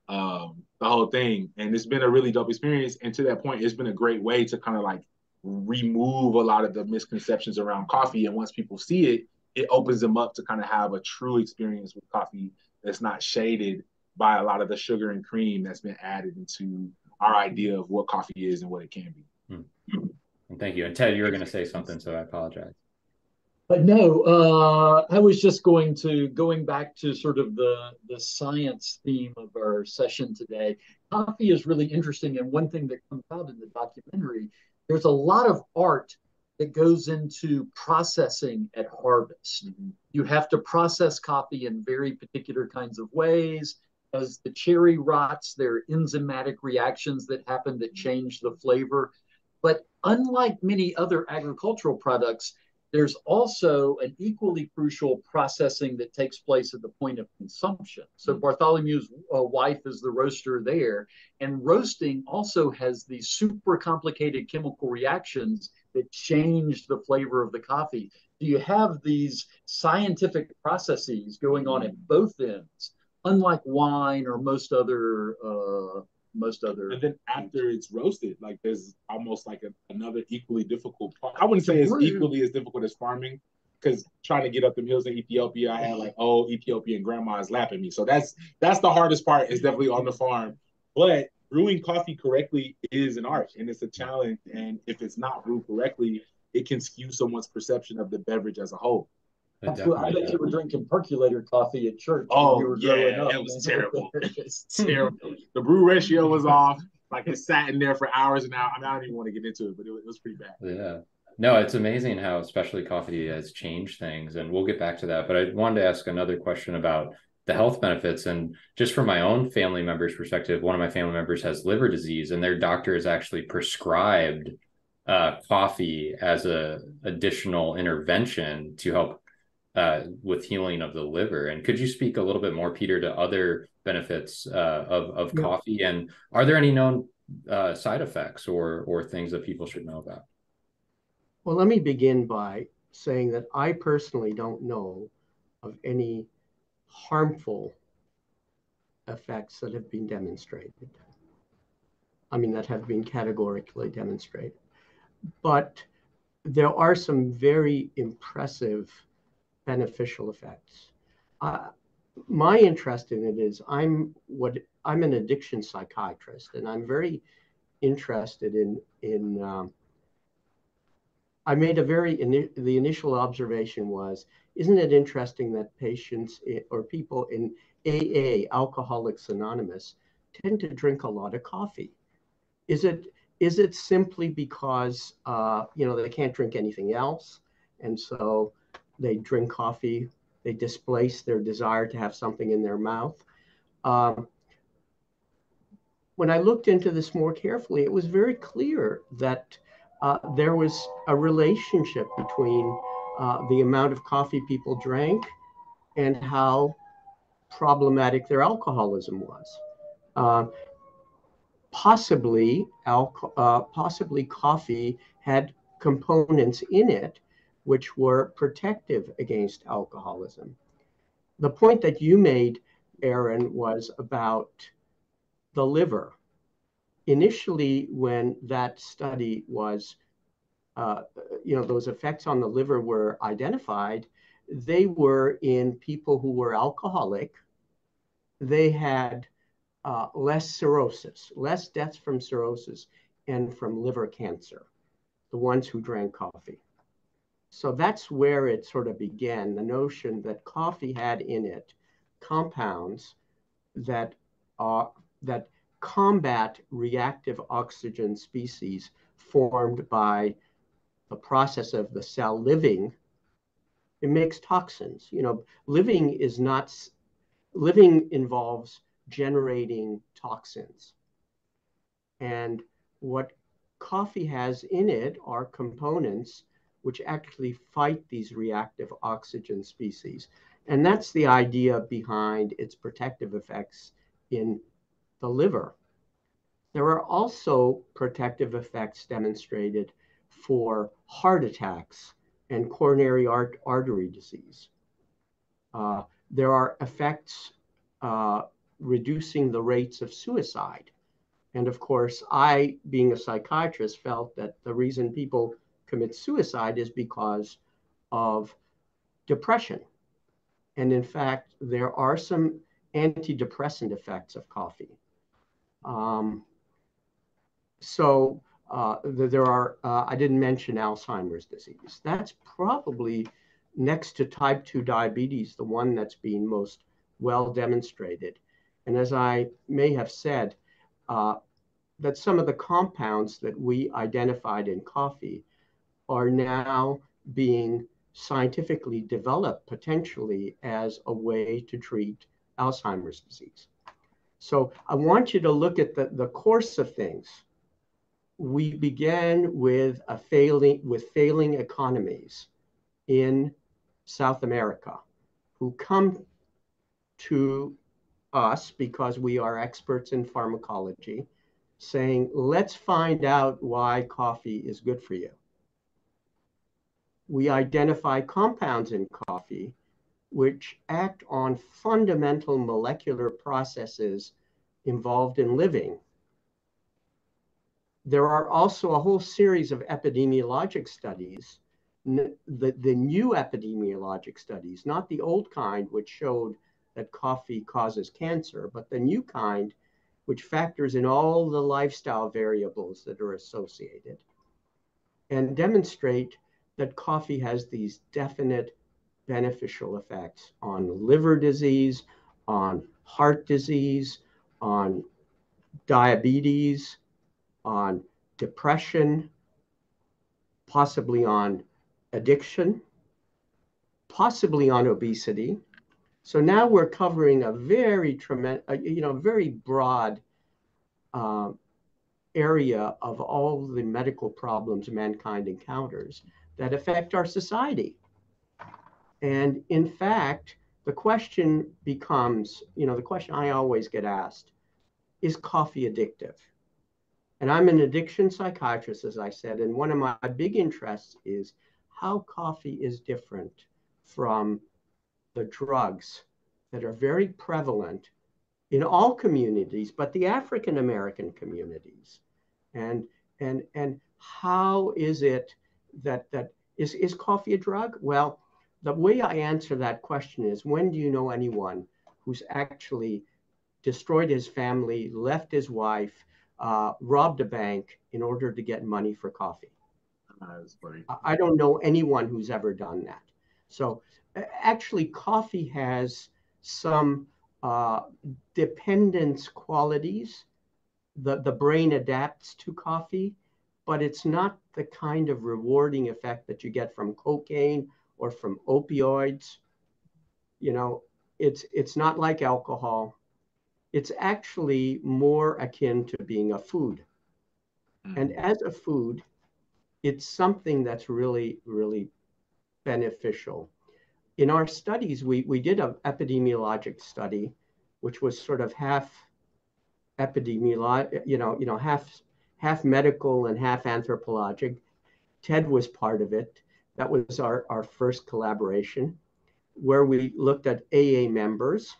B: um, the whole thing. And it's been a really dope experience. And to that point, it's been a great way to kind of like remove a lot of the misconceptions around coffee. And once people see it, it opens them up to kind of have a true experience with coffee that's not shaded by a lot of the sugar and cream that's been added into our idea of what coffee is and what it can be.
A: Hmm. Thank you. And Ted, you were going to say something, so I apologize.
C: But no, uh, I was just going to going back to sort of the the science theme of our session today. Coffee is really interesting, and one thing that comes out in the documentary there's a lot of art that goes into processing at harvest. Mm-hmm. You have to process coffee in very particular kinds of ways. As the cherry rots, there are enzymatic reactions that happen that change the flavor. But unlike many other agricultural products, there's also an equally crucial processing that takes place at the point of consumption. So mm-hmm. Bartholomew's uh, wife is the roaster there, and roasting also has these super complicated chemical reactions that change the flavor of the coffee. Do you have these scientific processes going on at both ends, unlike wine or most other uh, most other.
B: And then after it's roasted, like there's almost like a, another equally difficult part. I wouldn't say it's equally as difficult as farming because trying to get up the hills in Ethiopia, I had like oh Ethiopian grandmas lapping me. So that's that's the hardest part is definitely on the farm. But brewing coffee correctly is an art and it's a challenge. And if it's not brewed correctly, it can skew someone's perception of the beverage as a whole.
C: I bet you were drinking percolator coffee at church.
B: Oh, yeah, it was terrible. it's terrible. The brew ratio was off. Like it sat in there for hours and hours. I, mean, I don't even want to get into it, but it was, it was pretty bad.
A: Yeah. No, it's amazing how especially coffee has changed things, and we'll get back to that. But I wanted to ask another question about the health benefits, and just from my own family member's perspective, one of my family members has liver disease, and their doctor has actually prescribed uh, coffee as a additional intervention to help uh, with healing of the liver. And could you speak a little bit more, Peter, to other benefits uh, of of yeah. coffee? And are there any known uh, side effects or or things that people should know about?
D: Well, let me begin by saying that I personally don't know of any harmful effects that have been demonstrated. I mean, that have been categorically demonstrated. But there are some very impressive beneficial effects. Uh, my interest in it is I'm what I'm an addiction psychiatrist, and I'm very interested in in. Um, I made a very the initial observation was, isn't it interesting that patients or people in AA, Alcoholics Anonymous, tend to drink a lot of coffee? Is it is it simply because uh, you know they can't drink anything else, and so they drink coffee they displace their desire to have something in their mouth. Um, when I looked into this more carefully, it was very clear that uh, there was a relationship between uh, the amount of coffee people drank and how problematic their alcoholism was. Uh, possibly, alco- uh, possibly coffee had components in it which were protective against alcoholism. The point that you made, Aaron, was about the liver. Initially, when that study was, uh, you know, those effects on the liver were identified, they were in people who were alcoholic. They had uh, less cirrhosis, less deaths from cirrhosis and from liver cancer, the ones who drank coffee. So that's where it sort of began the notion that coffee had in it compounds that are that combat reactive oxygen species formed by the process of the cell living. It makes toxins you know living is not living involves generating toxins. And what coffee has in it are components which actually fight these reactive oxygen species. And that's the idea behind its protective effects in the liver. There are also protective effects demonstrated for heart attacks and coronary art artery disease. Uh, there are effects uh, reducing the rates of suicide. And of course, I, being a psychiatrist, felt that the reason people commit suicide is because of depression. And in fact, there are some antidepressant effects of coffee. Um, so uh, there are, uh, I didn't mention Alzheimer's disease. That's probably next to type 2 diabetes, the one that's been most well demonstrated. And as I may have said, uh, that some of the compounds that we identified in coffee are now being scientifically developed potentially as a way to treat Alzheimer's disease. So I want you to look at the, the course of things. We began with a failing with failing economies in South America who come to us because we are experts in pharmacology saying, let's find out why coffee is good for you we identify compounds in coffee which act on fundamental molecular processes involved in living. There are also a whole series of epidemiologic studies, the, the new epidemiologic studies, not the old kind, which showed that coffee causes cancer, but the new kind, which factors in all the lifestyle variables that are associated and demonstrate that coffee has these definite beneficial effects on liver disease, on heart disease, on diabetes, on depression, possibly on addiction, possibly on obesity. So now we're covering a very tremendous, you know, very broad uh, area of all the medical problems mankind encounters that affect our society. And in fact, the question becomes, you know, the question I always get asked is coffee addictive? And I'm an addiction psychiatrist, as I said, and one of my big interests is how coffee is different from the drugs that are very prevalent in all communities, but the African American communities. And and and how is it that that is is coffee a drug? Well, the way I answer that question is when do you know anyone who's actually destroyed his family, left his wife, uh, robbed a bank in order to get money for coffee? I don't know anyone who's ever done that. So actually, coffee has some uh, dependence qualities. The, the brain adapts to coffee, but it's not the kind of rewarding effect that you get from cocaine or from opioids. You know, it's it's not like alcohol. It's actually more akin to being a food. Mm. And as a food, it's something that's really, really beneficial in our studies, we, we did an epidemiologic study, which was sort of half epidemiologic, you know, you know, half half medical and half anthropologic. Ted was part of it. That was our, our first collaboration, where we looked at AA members.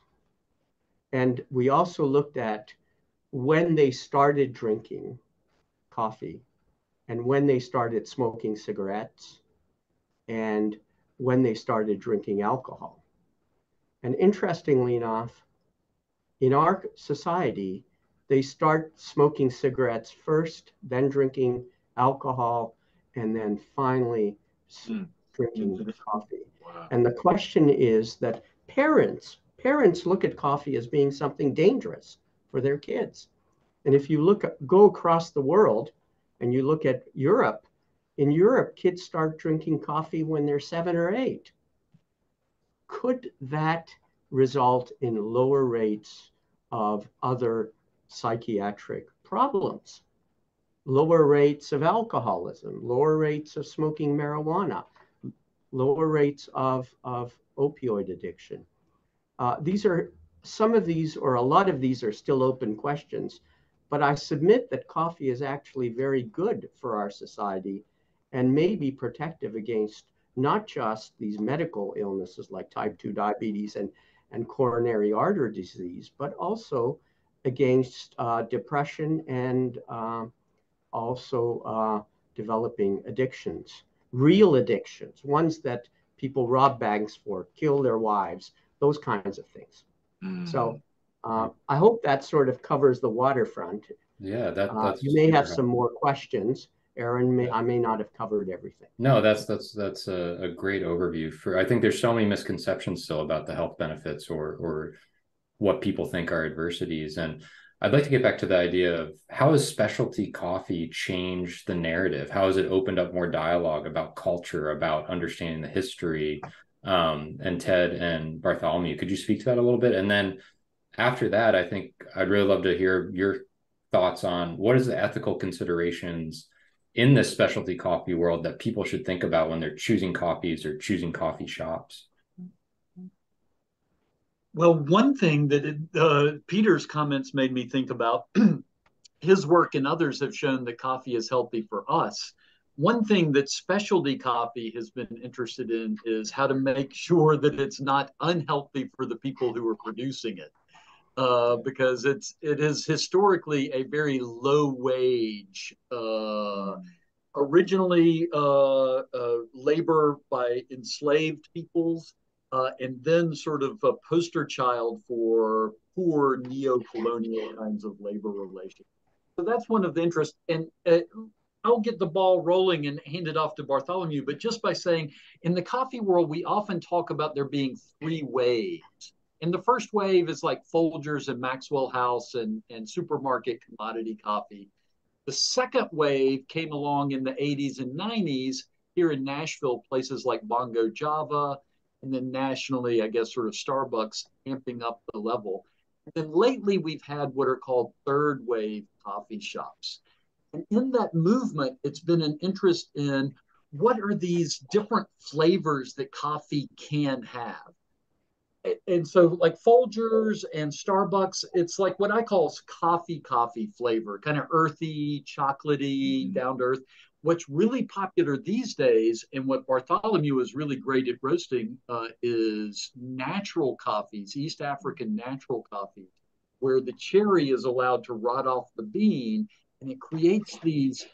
D: And we also looked at when they started drinking coffee and when they started smoking cigarettes and when they started drinking alcohol. And interestingly enough, in our society, they start smoking cigarettes first, then drinking alcohol, and then finally mm. drinking coffee. Wow. And the question is that parents, parents look at coffee as being something dangerous for their kids. And if you look go across the world and you look at Europe, in Europe, kids start drinking coffee when they're seven or eight. Could that result in lower rates of other psychiatric problems? Lower rates of alcoholism, lower rates of smoking marijuana, lower rates of, of opioid addiction. Uh, these are some of these, or a lot of these, are still open questions. But I submit that coffee is actually very good for our society and may be protective against not just these medical illnesses like type 2 diabetes and, and coronary artery disease, but also against uh, depression and uh, also uh, developing addictions, real addictions, ones that people rob banks for, kill their wives, those kinds of things. Mm. So uh, I hope that sort of covers the waterfront.
A: Yeah, that, uh,
D: you may have some more questions. Aaron may I may not have covered everything.
A: No, that's that's that's a, a, great overview for I think there's so many misconceptions still about the health benefits or or what people think are adversities. And I'd like to get back to the idea of how has specialty coffee changed the narrative? How has it opened up more dialogue about culture, about understanding the history? Um, and Ted and Bartholomew, could you speak to that a little bit? And then after that, I think I'd really love to hear your thoughts on what is the ethical considerations in this specialty coffee world that people should think about when they're choosing coffees or choosing coffee shops?
C: Well, one thing that it, uh, Peter's comments made me think about, his work and others have shown that coffee is healthy for us. One thing that specialty coffee has been interested in is how to make sure that it's not unhealthy for the people who are producing it. Uh, because it's it is historically a very low wage. Uh, originally, uh, uh labor by enslaved peoples, uh, and then sort of a poster child for poor neo-colonial kinds of labor relations. So that's one of the interests. And I'll get the ball rolling and hand it off to Bartholomew. But just by saying, in the coffee world, we often talk about there being three waves and the first wave is like Folgers and Maxwell House and, and supermarket commodity coffee. The second wave came along in the 80s and 90s here in Nashville, places like Bongo Java, and then nationally, I guess, sort of Starbucks amping up the level. And then lately, we've had what are called third wave coffee shops. And in that movement, it's been an interest in what are these different flavors that coffee can have and so like Folgers and Starbucks, it's like what I call coffee coffee flavor, kind of earthy, chocolatey, mm-hmm. down to earth. What's really popular these days, and what Bartholomew is really great at roasting, uh, is natural coffees, East African natural coffee, where the cherry is allowed to rot off the bean, and it creates these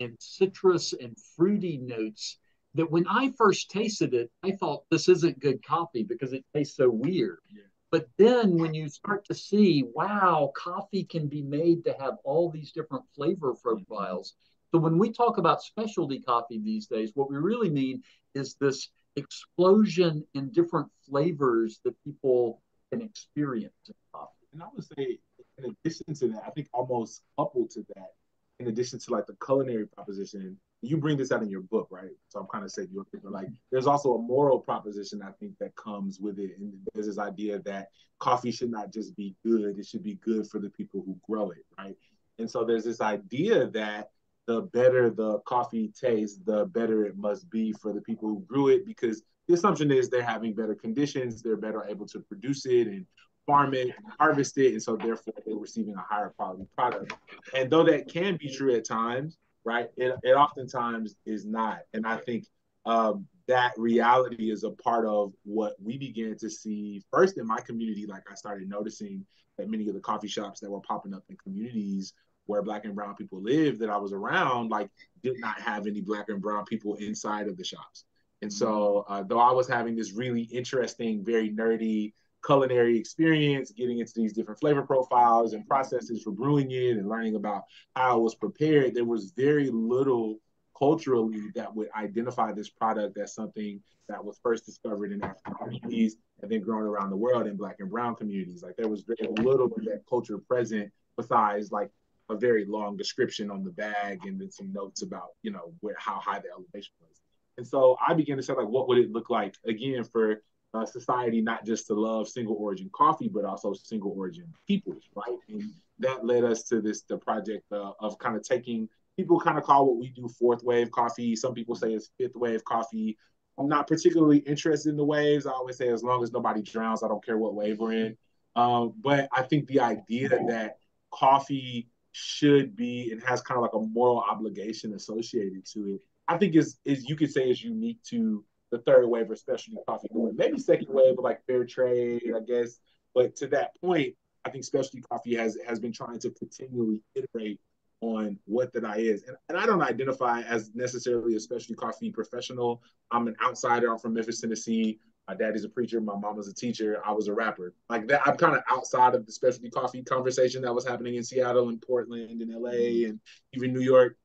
C: and citrus and fruity notes that when I first tasted it, I thought this isn't good coffee because it tastes so weird. Yeah. But then when you start to see, wow, coffee can be made to have all these different flavor profiles. So when we talk about specialty coffee these days, what we really mean is this explosion in different flavors that people can experience in coffee.
B: And I would say, in addition to that, I think almost coupled to that, in addition to like the culinary proposition, you bring this out in your book, right? So I'm kind of saying you're like there's also a moral proposition I think that comes with it, and there's this idea that coffee should not just be good; it should be good for the people who grow it, right? And so there's this idea that the better the coffee tastes, the better it must be for the people who grew it, because the assumption is they're having better conditions, they're better able to produce it and farm it, harvest it, and so therefore they're receiving a higher quality product. And though that can be true at times, right? It, it oftentimes is not. And I think um, that reality is a part of what we began to see first in my community. Like I started noticing that many of the coffee shops that were popping up in communities where black and brown people live that I was around, like did not have any black and brown people inside of the shops. And so, uh, though I was having this really interesting, very nerdy culinary experience, getting into these different flavor profiles and processes for brewing it and learning about how it was prepared, there was very little culturally that would identify this product as something that was first discovered in African communities and then grown around the world in black and brown communities. Like there was very little of that culture present besides like a very long description on the bag and then some notes about, you know, where how high the elevation was. And so I began to say like what would it look like again for uh, society not just to love single origin coffee, but also single origin peoples, right? And that led us to this the project uh, of kind of taking people kind of call what we do fourth wave coffee. Some people say it's fifth wave coffee. I'm not particularly interested in the waves. I always say as long as nobody drowns, I don't care what wave we're in. Um, but I think the idea that coffee should be and has kind of like a moral obligation associated to it, I think is is you could say is unique to the third wave of specialty coffee Maybe second wave of like fair trade, I guess. But to that point, I think specialty coffee has has been trying to continually iterate on what that I is. And, and I don't identify as necessarily a specialty coffee professional. I'm an outsider. I'm from Memphis, Tennessee. My daddy's a preacher. My mom was a teacher. I was a rapper. Like that, I'm kind of outside of the specialty coffee conversation that was happening in Seattle and Portland and LA mm-hmm. and even New York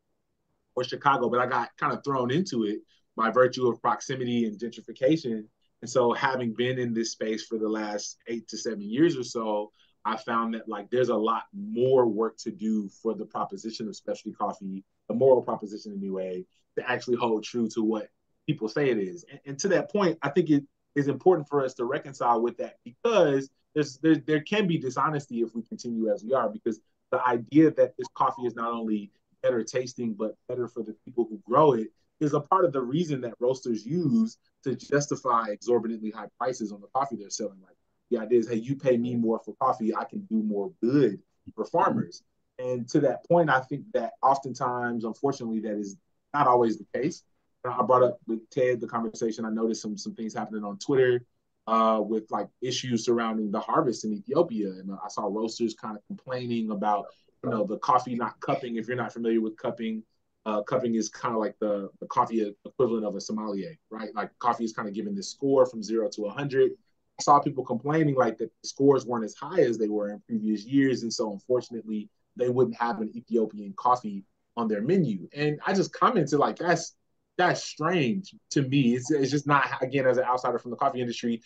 B: or Chicago. But I got kind of thrown into it by virtue of proximity and gentrification. And so, having been in this space for the last eight to seven years or so, I found that like there's a lot more work to do for the proposition of specialty coffee, the moral proposition anyway, to actually hold true to what people say it is. And, and to that point, I think it is important for us to reconcile with that because there's there, there can be dishonesty if we continue as we are because the idea that this coffee is not only better tasting but better for the people who grow it is a part of the reason that roasters use to justify exorbitantly high prices on the coffee they're selling. Like the idea is, hey, you pay me more for coffee, I can do more good for farmers. And to that point, I think that oftentimes, unfortunately, that is not always the case. I brought up with Ted the conversation. I noticed some some things happening on Twitter uh, with like issues surrounding the harvest in Ethiopia, and I saw roasters kind of complaining about you know the coffee not cupping. If you're not familiar with cupping, uh, cupping is kind of like the, the coffee equivalent of a sommelier, right? Like coffee is kind of given this score from zero to 100. I saw people complaining like that the scores weren't as high as they were in previous years. And so unfortunately, they wouldn't have an Ethiopian coffee on their menu. And I just commented like, that's that's strange to me. It's, it's just not, again, as an outsider from the coffee industry,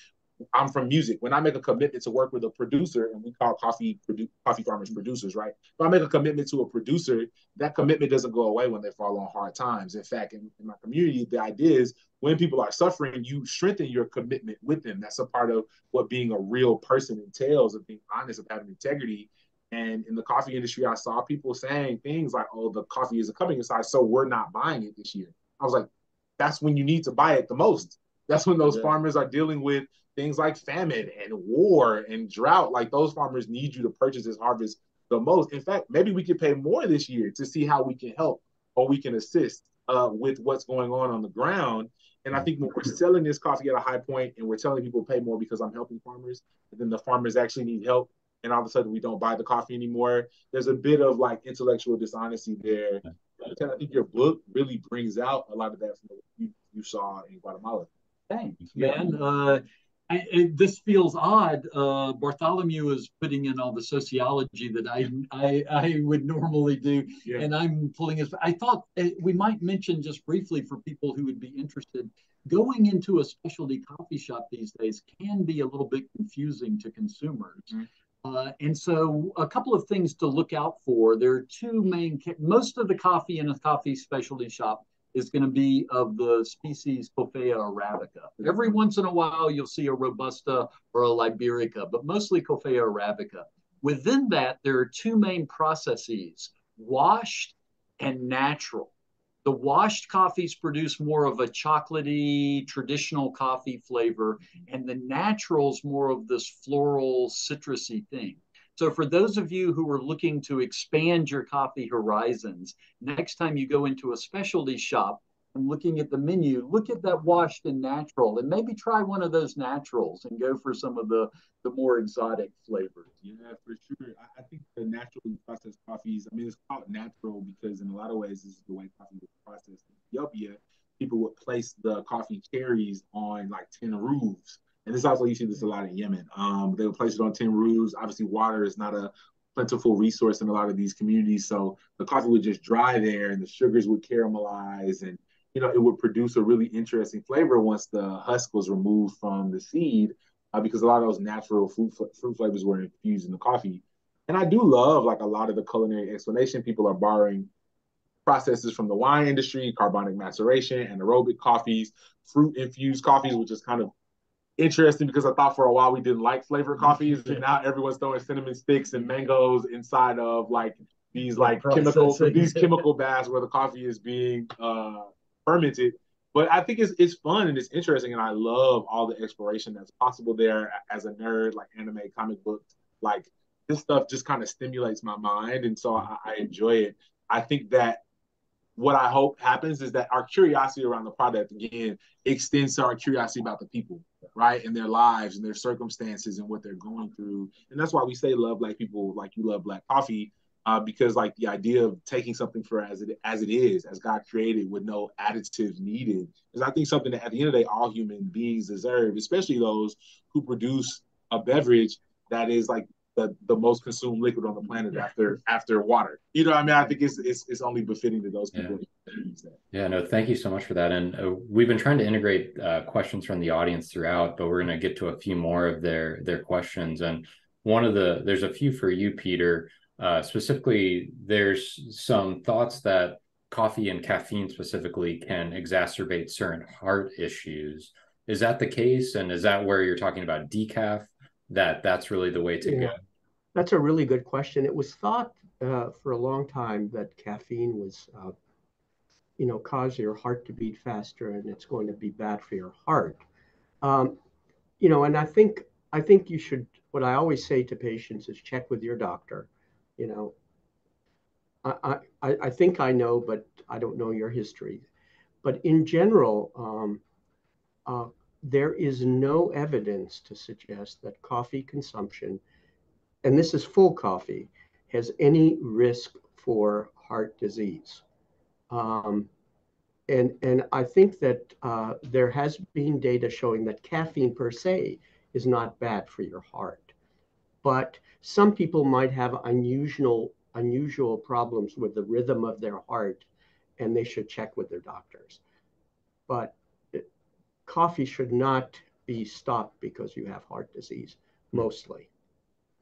B: I'm from music. When I make a commitment to work with a producer, and we call coffee produ- coffee farmers producers, right? If I make a commitment to a producer, that commitment doesn't go away when they fall on hard times. In fact, in, in my community, the idea is when people are suffering, you strengthen your commitment with them. That's a part of what being a real person entails of being honest, of having integrity. And in the coffee industry, I saw people saying things like, "Oh, the coffee is a coming inside, so we're not buying it this year." I was like, "That's when you need to buy it the most." That's when those yeah. farmers are dealing with things like famine and war and drought. Like those farmers need you to purchase this harvest the most. In fact, maybe we could pay more this year to see how we can help or we can assist uh, with what's going on on the ground. And I think when we're selling this coffee at a high point and we're telling people pay more because I'm helping farmers, and then the farmers actually need help, and all of a sudden we don't buy the coffee anymore. There's a bit of like intellectual dishonesty there. I think your book really brings out a lot of that from what you, you saw in Guatemala.
C: Thanks, man. Uh, I, this feels odd. Uh, Bartholomew is putting in all the sociology that I I, I would normally do, yeah. and I'm pulling his. I thought uh, we might mention just briefly for people who would be interested. Going into a specialty coffee shop these days can be a little bit confusing to consumers. Mm-hmm. Uh, and so, a couple of things to look out for. There are two main. Most of the coffee in a coffee specialty shop is going to be of the species Coffea arabica. Every once in a while, you'll see a Robusta or a Liberica, but mostly Coffea arabica. Within that, there are two main processes washed and natural. The washed coffees produce more of a chocolatey, traditional coffee flavor, and the naturals more of this floral, citrusy thing. So, for those of you who are looking to expand your coffee horizons, next time you go into a specialty shop and looking at the menu, look at that washed and natural, and maybe try one of those naturals and go for some of the the more exotic flavors.
B: Yeah, for sure. I, I think the naturally processed coffees. I mean, it's called natural because in a lot of ways, this is the way coffee was processed in Ethiopia. People would place the coffee cherries on like tin roofs and this also you see this a lot in Yemen. Um, they would place it on tin roofs. Obviously, water is not a plentiful resource in a lot of these communities, so the coffee would just dry there, and the sugars would caramelize, and you know it would produce a really interesting flavor once the husk was removed from the seed, uh, because a lot of those natural fruit fruit flavors were infused in the coffee. And I do love like a lot of the culinary explanation. People are borrowing processes from the wine industry, carbonic maceration, anaerobic coffees, fruit infused coffees, which is kind of interesting because I thought for a while we didn't like flavored coffees, and now everyone's throwing cinnamon sticks and mangoes inside of like these like chemical these chemical baths where the coffee is being uh, fermented. But I think it's it's fun and it's interesting, and I love all the exploration that's possible there. As a nerd, like anime, comic books, like this stuff just kind of stimulates my mind, and so I, I enjoy it. I think that what I hope happens is that our curiosity around the product again extends to our curiosity about the people, right, and their lives and their circumstances and what they're going through. And that's why we say love black people like you love black coffee, uh, because like the idea of taking something for as it as it is, as God created, with no additives needed, is I think something that at the end of the day all human beings deserve, especially those who produce a beverage that is like the, the most consumed liquid on the planet after after water. You know, I mean, I think it's it's, it's only befitting to those people.
A: Yeah. yeah, no, thank you so much for that. And uh, we've been trying to integrate uh, questions from the audience throughout, but we're going to get to a few more of their their questions. And one of the there's a few for you, Peter. Uh, specifically, there's some thoughts that coffee and caffeine specifically can exacerbate certain heart issues. Is that the case? And is that where you're talking about decaf? that that's really the way to yeah. go?
D: That's a really good question. It was thought uh, for a long time that caffeine was, uh, you know, cause your heart to beat faster and it's going to be bad for your heart. Um, you know, and I think I think you should. What I always say to patients is check with your doctor. You know, I I, I think I know, but I don't know your history. But in general, um, uh, there is no evidence to suggest that coffee consumption, and this is full coffee, has any risk for heart disease. Um, and, and I think that uh, there has been data showing that caffeine per se is not bad for your heart. But some people might have unusual, unusual problems with the rhythm of their heart, and they should check with their doctors. But coffee should not be stopped because you have heart disease, mostly.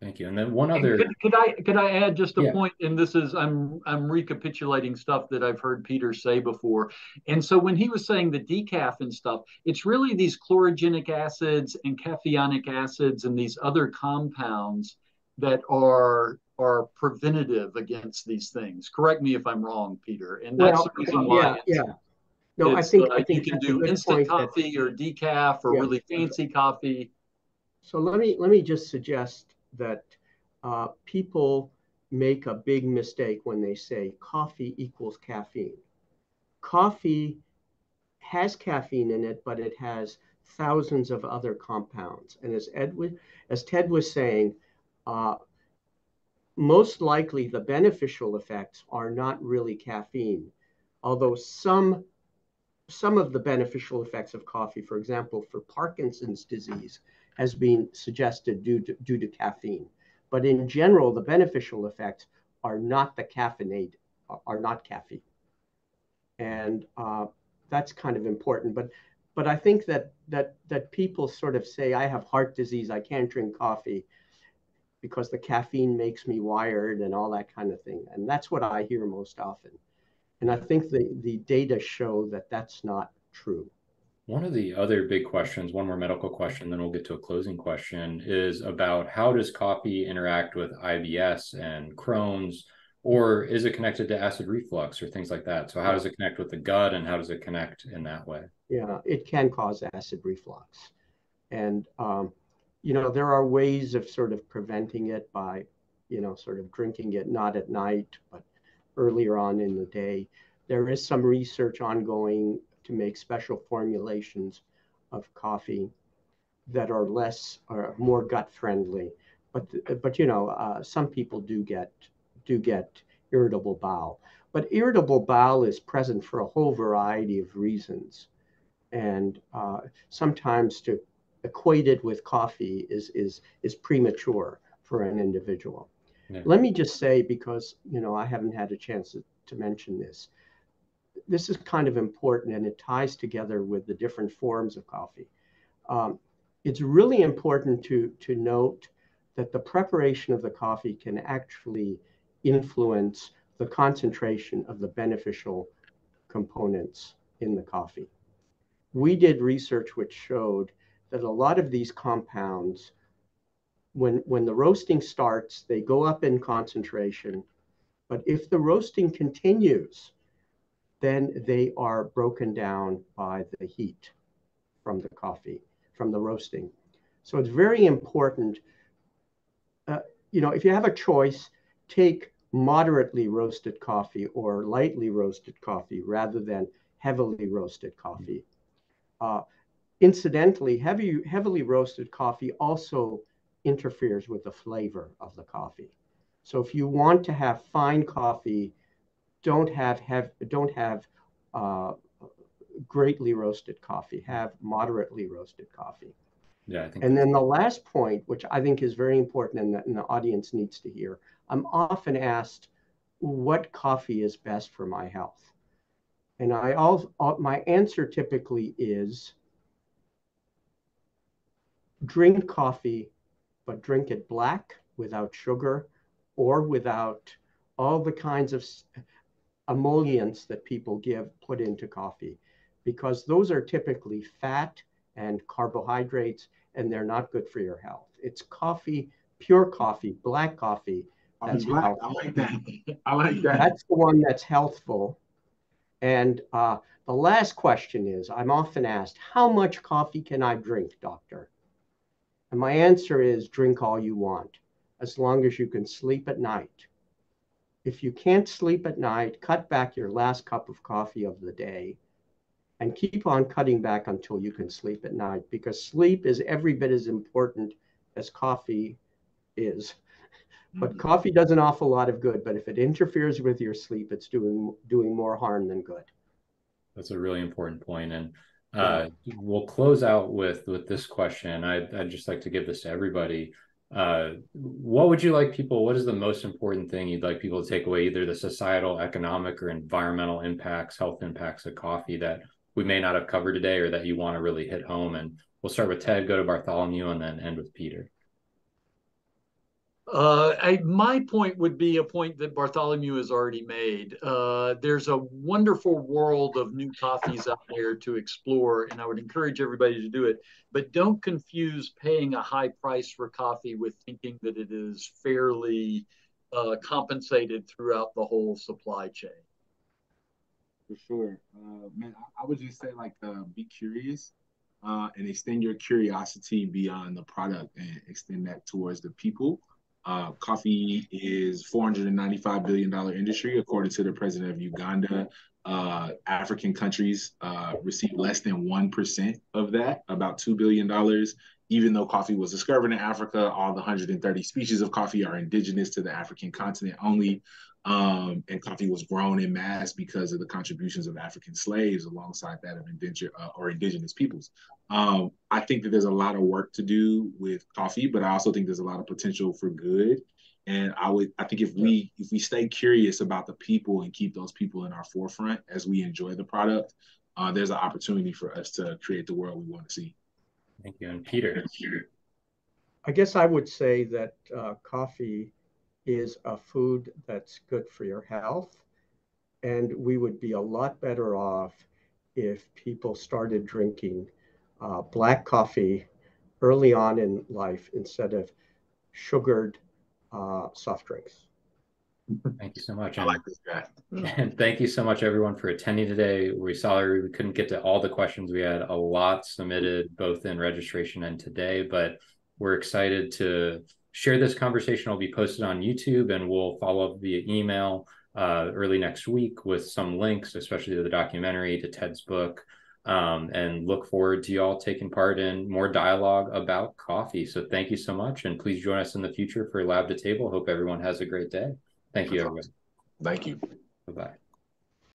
A: Thank you. And then one other
C: could, could, I could I add just a yeah. point? And this is I'm I'm recapitulating stuff that I've heard Peter say before. And so when he was saying the decaf and stuff, it's really these chlorogenic acids and cationic acids and these other compounds that are are preventative against these things. Correct me if I'm wrong, Peter. And that's well, the reason why.
D: Yeah, yeah. No, I think uh, I think
C: you can do instant coffee that, or decaf or yeah. really fancy coffee.
D: So let me let me just suggest that uh, people make a big mistake when they say coffee equals caffeine. Coffee has caffeine in it, but it has thousands of other compounds. And as Ed as Ted was saying, uh, most likely the beneficial effects are not really caffeine, although some some of the beneficial effects of coffee, for example, for Parkinson's disease, has been suggested due to, due to caffeine. But in general, the beneficial effects are not the caffeinate, are not caffeine. And uh, that's kind of important. But but I think that that that people sort of say, I have heart disease, I can't drink coffee because the caffeine makes me wired and all that kind of thing. And that's what I hear most often. And I think the, the data show that that's not true.
A: One of the other big questions, one more medical question, then we'll get to a closing question, is about how does coffee interact with IBS and Crohn's, or is it connected to acid reflux or things like that? So how does it connect with the gut and how does it connect in that way?
D: Yeah, it can cause acid reflux. And, um, you know, there are ways of sort of preventing it by, you know, sort of drinking it not at night, but earlier on in the day. There is some research ongoing to make special formulations of coffee that are less or more gut friendly. But but you know, uh, some people do get do get irritable bowel. But irritable bowel is present for a whole variety of reasons, and uh, sometimes to equate it with coffee is is is premature for an individual. Yeah. Let me just say, because you know I haven't had a chance to, to mention this, this is kind of important and it ties together with the different forms of coffee. Um, it's really important to, to note that the preparation of the coffee can actually influence the concentration of the beneficial components in the coffee. We did research which showed that a lot of these compounds when when the roasting starts, they go up in concentration. But if the roasting continues, then they are broken down by the heat from the coffee, from the roasting. So it's very important. Uh, you know, if you have a choice, take moderately roasted coffee or lightly roasted coffee rather than heavily roasted coffee. Uh, incidentally, heavy, heavily roasted coffee also interferes with the flavor of the coffee. So if you want to have fine coffee, don't have have don't have uh, greatly roasted coffee. Have moderately roasted coffee.
A: Yeah, I think.
D: And then the last point, which I think is very important and, and the audience needs to hear, I'm often asked, "What coffee is best for my health?" And I all my answer typically is drink coffee but drink it black without sugar or without all the kinds of emollients that people give put into coffee because those are typically fat and carbohydrates and they're not good for your health. It's coffee, pure coffee, black coffee.
B: That's black. I like that. I like that.
D: That's the one that's healthful. And uh, the last question is I'm often asked, how much coffee can I drink, doctor? And my answer is drink all you want, as long as you can sleep at night. If you can't sleep at night, cut back your last cup of coffee of the day and keep on cutting back until you can sleep at night because sleep is every bit as important as coffee is. But mm-hmm. coffee does an awful lot of good, but if it interferes with your sleep, it's doing doing more harm than good.
A: That's a really important point. And uh, we'll close out with with this question. I'd, I'd just like to give this to everybody. Uh, what would you like people? What is the most important thing you'd like people to take away, either the societal, economic, or environmental impacts, health impacts of coffee that we may not have covered today, or that you want to really hit home? And we'll start with Ted, go to Bartholomew, and then end with Peter.
C: Uh, I, my point would be a point that Bartholomew has already made. Uh, there's a wonderful world of new coffees out there to explore, and I would encourage everybody to do it. But don't confuse paying a high price for coffee with thinking that it is fairly uh, compensated throughout the whole supply chain.
B: For sure, uh, man. I, I, would just say like uh, be curious uh, and extend your curiosity beyond the product and extend that towards the people. Uh, coffee is 495 billion dollar industry according to the president of Uganda. Uh, African countries uh, receive less than one percent of that, about two billion dollars. Even though coffee was discovered in Africa, all the 130 species of coffee are indigenous to the African continent only. Um, and coffee was grown in mass because of the contributions of African slaves alongside that of indentured uh, or indigenous peoples. Um, I think that there's a lot of work to do with coffee, but I also think there's a lot of potential for good. And I would, I think if we if we stay curious about the people and keep those people in our forefront as we enjoy the product, uh, there's an opportunity for us to create the world we want to see.
A: Thank you, and Peter.
D: I guess I would say that uh, coffee is a food that's good for your health. And we would be a lot better off if people started drinking uh, black coffee early on in life instead of sugared uh, soft drinks.
A: Thank you so much.
B: I like this guy.
A: And thank you so much, everyone, for attending today. We saw we couldn't get to all the questions. We had a lot submitted, both in registration and today, but we're excited to share this conversation. will be posted on YouTube and we'll follow up via email uh, early next week with some links, especially to the documentary, to Ted's book, um, and look forward to y'all taking part in more dialogue about coffee. So thank you so much. And please join us in the future for Lab to Table. Hope everyone has a great day. Thank you, everyone.
B: Thank you.
A: Bye bye.